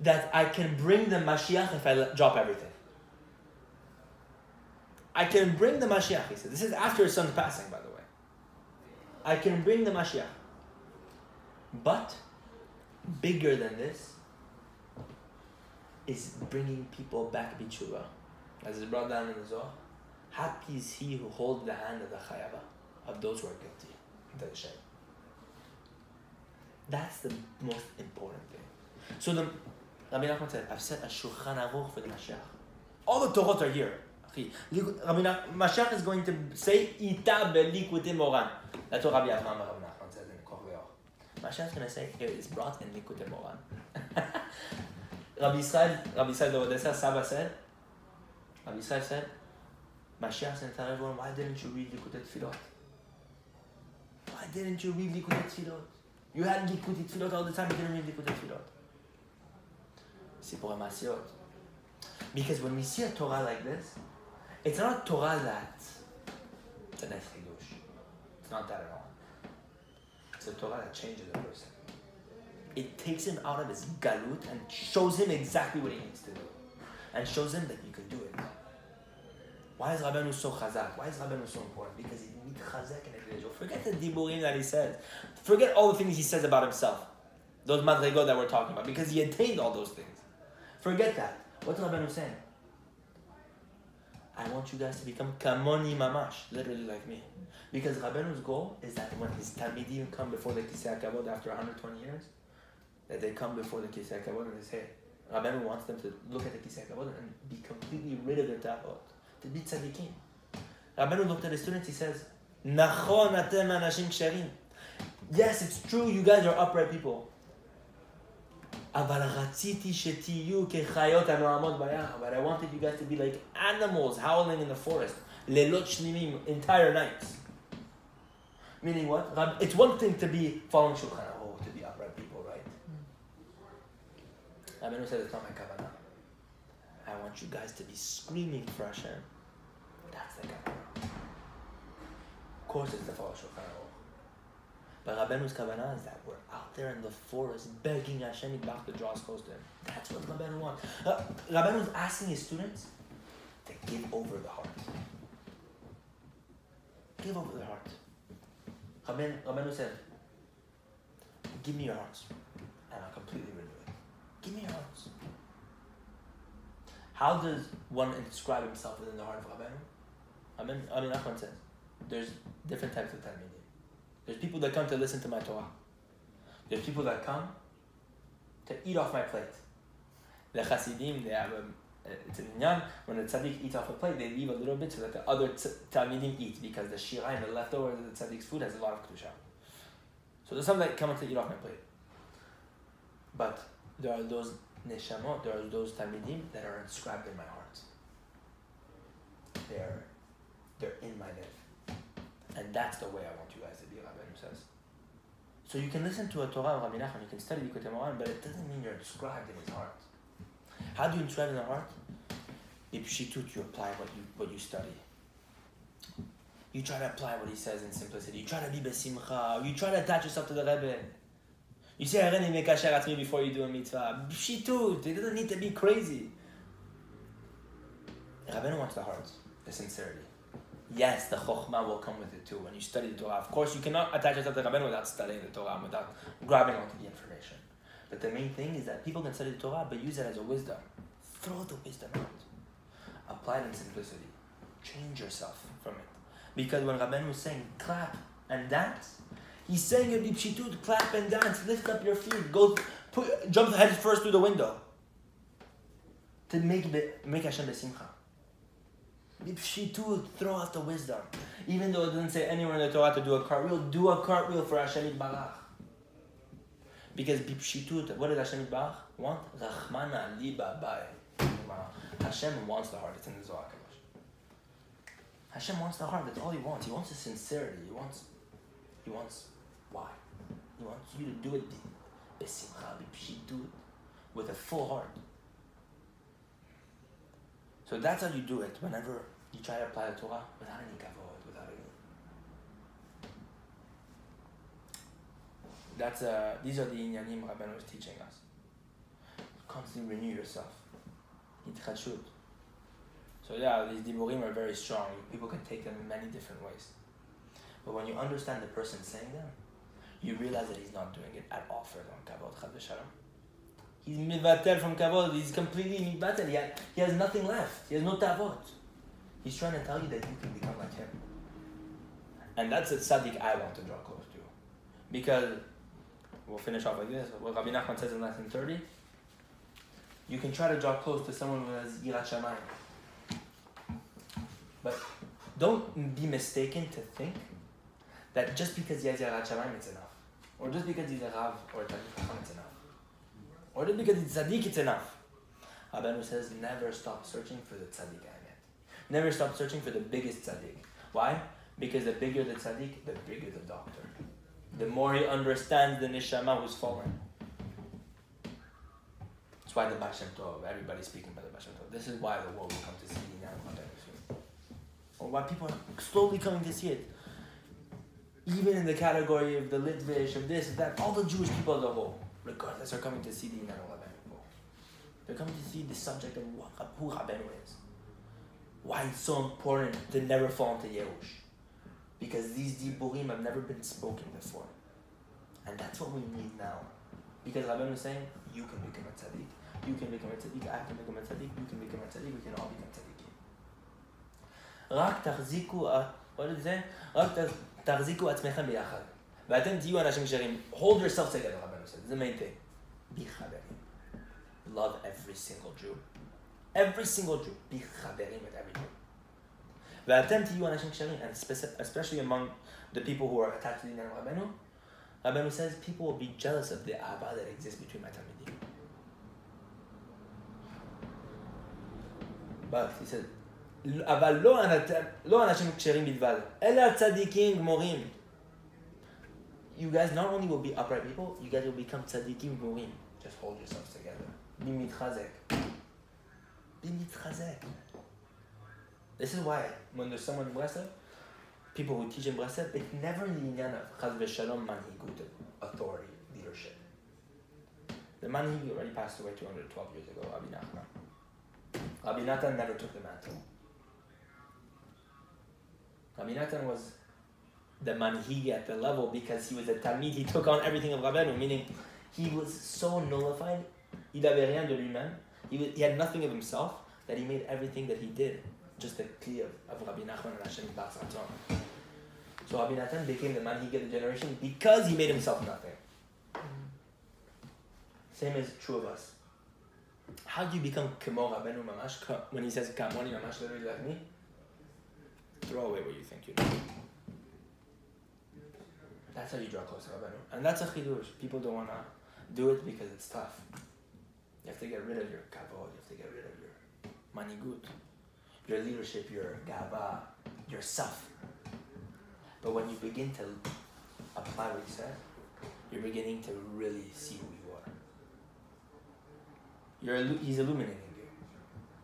that I can bring the Mashiach if I drop everything. I can bring the Mashiach, he says. This is after his son's passing, by the way. I can bring the Mashiach. But, bigger than this, is bringing people back b'tshuva. As is brought down in the Zohar. Happy is he who holds the hand of the chayava, of those who are guilty. That's the most important thing. So the Rabbi Nachman said, I've set a shulchan aruch for the Mashiach. All the Torot are here. Rabbi Mashiach is going to say, Ita belikutei Moharan. That's what Rabbi Avraham Rabbi Nachman says in the Kochvei Or. Mashiach is going to say, here it's brought in Likutei Moharan. Rabbi Israel, Rabbi Israel de Odessa, Saba said, Rabbi Israel said, Mashiach is going to tell everyone, why didn't you read Likutei Tfilot? Why didn't you read Likutei Tfilot? You had Likutei Tfilot all the time, you didn't read Likutei Tfilot. Sipur Masiot. Because when we see a Torah like this, it's not a Torah that a nice. It's not that at all. It's a Torah that changes a person. It takes him out of his galut and shows him exactly what he needs to do. And shows him that you can do it. Why is Rabbeinu so chazak? Why is Rabbeinu so important? Because he needs chazak an individual. Forget the diburim that he says. Forget all the things he says about himself. Those madrigot that we're talking about, because he attained all those things. Forget that. What's Rabbeinu saying? I want you guys to become kamoni mamash, literally like me. Because Rabbeinu's goal is that when his talmidim come before the Kisei HaKavod after 120 years, that they come before the Kisei HaKavod and they say, Rabbeinu wants them to look at the Kisei HaKavod and be completely rid of their tavot, to be tzaddikim. Rabbeinu looked at his students, he says, Nachon atem anashim ksherim. Yes, it's true, you guys are upright people. אבל רציתי שתהיו כחיות הנועמות ביער. But I wanted you guys to be like animals howling in the forest. לילות שלמים, entire nights. Meaning what? Rab- It's one thing to be following Shulchan Aruch, to be upright people, right? Rabbeinu said it's not my kavanah. I want you guys to be screaming for Hashem. That's the kavanah. Of course it's to follow Shulchan Aruch. But Rabbeinu's kavanah is that we're out there in the forest begging Hashem Yitbarach to draw us close to Him. That's what Rabbeinu wants. Uh, Rabbeinu's asking his students to give over the heart. Give over the heart. Rabbeinu, Rabbeinu said, Give me your hearts, and I'll completely renew it. Give me your hearts. How does one inscribe himself within the heart of Rabbeinu? I mean, I mean, Nachman says, there's different types of talmidim. There's people that come to listen to my Torah. There's people that come to eat off my plate. The Hasidim, they have a, it's an inyan, when the tzaddik eats off a plate, they leave a little bit so that the other talmidim eat because the shira and the leftover of the tzaddik's food has a lot of kedusha. So there's some that come to eat off my plate. But there are those neshamot, there are those talmidim that are inscribed in my heart. They're, they're in my life. And that's the way I want you guys to be, Rabbeinu says. So you can listen to a Torah of Rabbi Nachman, you can study Likutei Moharan, but it doesn't mean you're inscribed in his heart. How do you inscribe in the heart? Ipshitut, you apply what you what you study. You try to apply what he says in simplicity. You try to be besimcha. You try to attach yourself to the Rebbe. You say, "Hareni mekasher atzmi" before you do a mitzvah. Pshitut. It doesn't need to be crazy. Rabbeinu wants the heart, the sincerity. Yes, the chokhmah will come with it too when you study the Torah. Of course, you cannot attach yourself to Rabbeinu without studying the Torah, without grabbing onto the information. But the main thing is that people can study the Torah, but use it as a wisdom. Throw the wisdom out. Apply it in simplicity. Change yourself from it. Because when Rabbeinu was saying clap and dance, he's saying it b'pshitut, clap and dance, lift up your feet, go put, jump head first through the window. To make make Hashem besimcha. B'pshitut, throw out the wisdom. Even though it doesn't say anywhere in the Torah to do a cartwheel, do a cartwheel for Hashem Yitbarach. Because b'pshitut, what does Hashem Yitbarach want? Rachmana liba. Hashem wants the heart. It's in the Zohar. Hashem wants the heart. That's all He wants. He wants the sincerity. He wants. He wants. Why? He wants you to do it with a full heart. So that's how you do it. Whenever you try to apply the Torah without any kavod, without any. That's uh. These are the inyanim Rabbeinu was teaching us. Constantly renew yourself. Itchashut. So yeah, these diburim are very strong. People can take them in many different ways. But when you understand the person saying them, you realize that he's not doing it at all for them. Kavod. He's mivatel from kavod. He's completely mivatel. He, he has nothing left. He has no tavot. He's trying to tell you that you can become like him. And that's a tzaddik I want to draw close to. Because, we'll finish off like this. What Rabbi Nachman says in lesson 30, you can try to draw close to someone who has yirat shamayim. But don't be mistaken to think that just because he has yirat shamayim, it's enough. Or just because he's a rav or a talmid chacham, it's enough. Or just because it's tzaddik, it's enough. Rabbeinu says, never stop searching for the tzaddik emet. Never stop searching for the biggest tzaddik. Why? Because the bigger the tzaddik, the bigger the doctor. The more he understands the neshama who's fallen. That's why the Baal Tov, everybody's speaking about the Baal Tov. This is why the world will come to see now. Or why people are slowly coming to see it. Even in the category of the Litvish, of this, of that, all the Jewish people as a whole, regardless, are coming to see the Inan They're coming to see the subject of what, who Rabbeinu is. Why it's so important to never fall into Yerush. Because these Diburim have never been spoken before. And that's what we need now. Because Rabbeinu is saying, you can become a tzaddik, you can become a tzaddik, I can become a tzaddik, you can become a tzaddik, we can all become tzaddikim. רק תחזיקו, what did it say? רק ת- תחזיקו עצמכם ביחד. ואתם תהיו אנשים ישרים. hold yourself together, רבנו said, זה main thing. be חברים. love every single Jew. every single Jew. be חברים with every Jew. ואתם תהיו אנשים ישרים, and speci- especially among the people who are attached to the name of רבנו, רבנו says people will be jealous of the אהבה that exists between my תלמידים. But he said, אבל לא, אנ- לא אנשים כשרים בלבד, אלא צדיקים גמורים. you guys not only will be upright people, you guys will become tzaddikim mu'min. Just hold yourselves together. Be mitchazek. Be mitchazek. This is why when there's someone in people who teach in blessed, it's never linyan of chaz v'shalom manhigut, authority, leadership. The manhig already passed away 212 years ago, Rabbi Nachman. Rabbi Nathan never took the mantle. Rabbi Nathan was the manhig at the level because he was a talmid. He took on everything of Rabbeinu, meaning he was so nullified. Il avait rien de lui-même. He, was, he had nothing of himself that he made everything that he did just a clear of Rabbi Nachman and Hashem Bar Saton. So Rabbi Natan became the manhig of the generation because he made himself nothing. Same is true of us. How do you become Kemo Rabbeinu Mamash? When he says Kamoni Mamash, literally like me, throw away what you think you know. That's how you draw close to Rabbeinu. And that's a chidush. People don't want to do it because it's tough. You have to get rid of your kavod, you have to get rid of your manigut, your leadership, your gaba, yourself. But when you begin to apply what he said, you're beginning to really see who you are. You're he's illuminating you.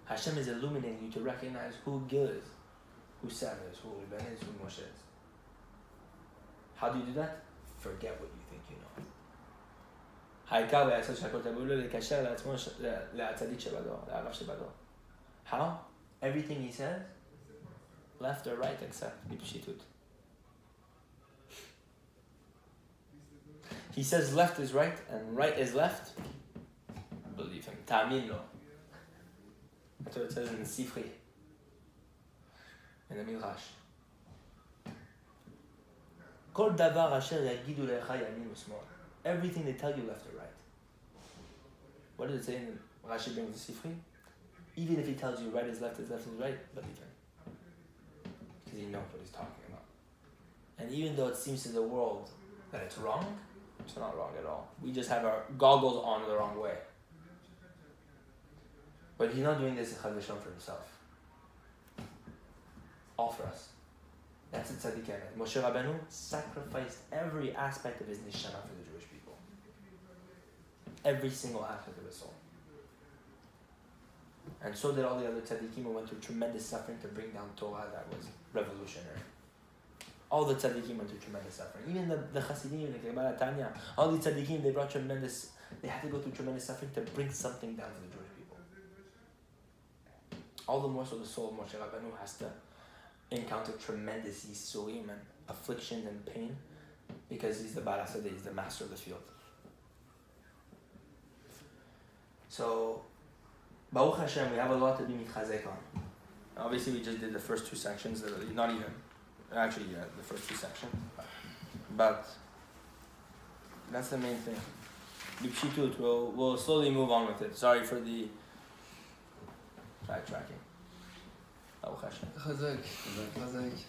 Hashem is illuminating you to recognize who Gil is, who Sam is, who Ruben is, who Moshe is. How do you do that? Forget what you think you know. העיקר לעשות שהכל תבוא לו לקשר לעצמו, ש- ל- לצדיק שבדור, לרב שבדור. How? Everything he says, left or right except בפשיטות. He says left is right and right is left. Believe him. תאמין לו. That's what it says in Sifri. In the Midrash. Kol davar asher yagidu yamin Everything they tell you left or right. What does it say in Rashi Ben Sifri? Even if he tells you right is left is left is right, believe him. Because he knows what he's talking about. And even though it seems to the world that it's wrong, it's not wrong at all. We just have our goggles on the wrong way. But he's not doing this for himself. All for us. That's the tzaddik emet. Moshe Rabbeinu sacrificed every aspect of his neshama for the Jewish people. Every single aspect of his soul. And so did all the other tzaddikim who went through tremendous suffering to bring down Torah that was revolutionary. All the tzaddikim went through tremendous suffering. Even the, the Hasidim, the Gemara Tanya, all the tzaddikim, they brought tremendous, they had to go through tremendous suffering to bring something down to the Jewish people. All the more so the soul of Moshe Rabbeinu has to encounter tremendous yisurim and afflictions and pain because he's the Barasada, he's the master of the field. So, Baruch Hashem, we have a lot to be mitchazek on. Obviously, we just did the first two sections, not even, actually, yeah, the first two sections. But that's the main thing. We'll, we'll slowly move on with it. Sorry for the sidetracking. أو خشب خزاكي خزاكي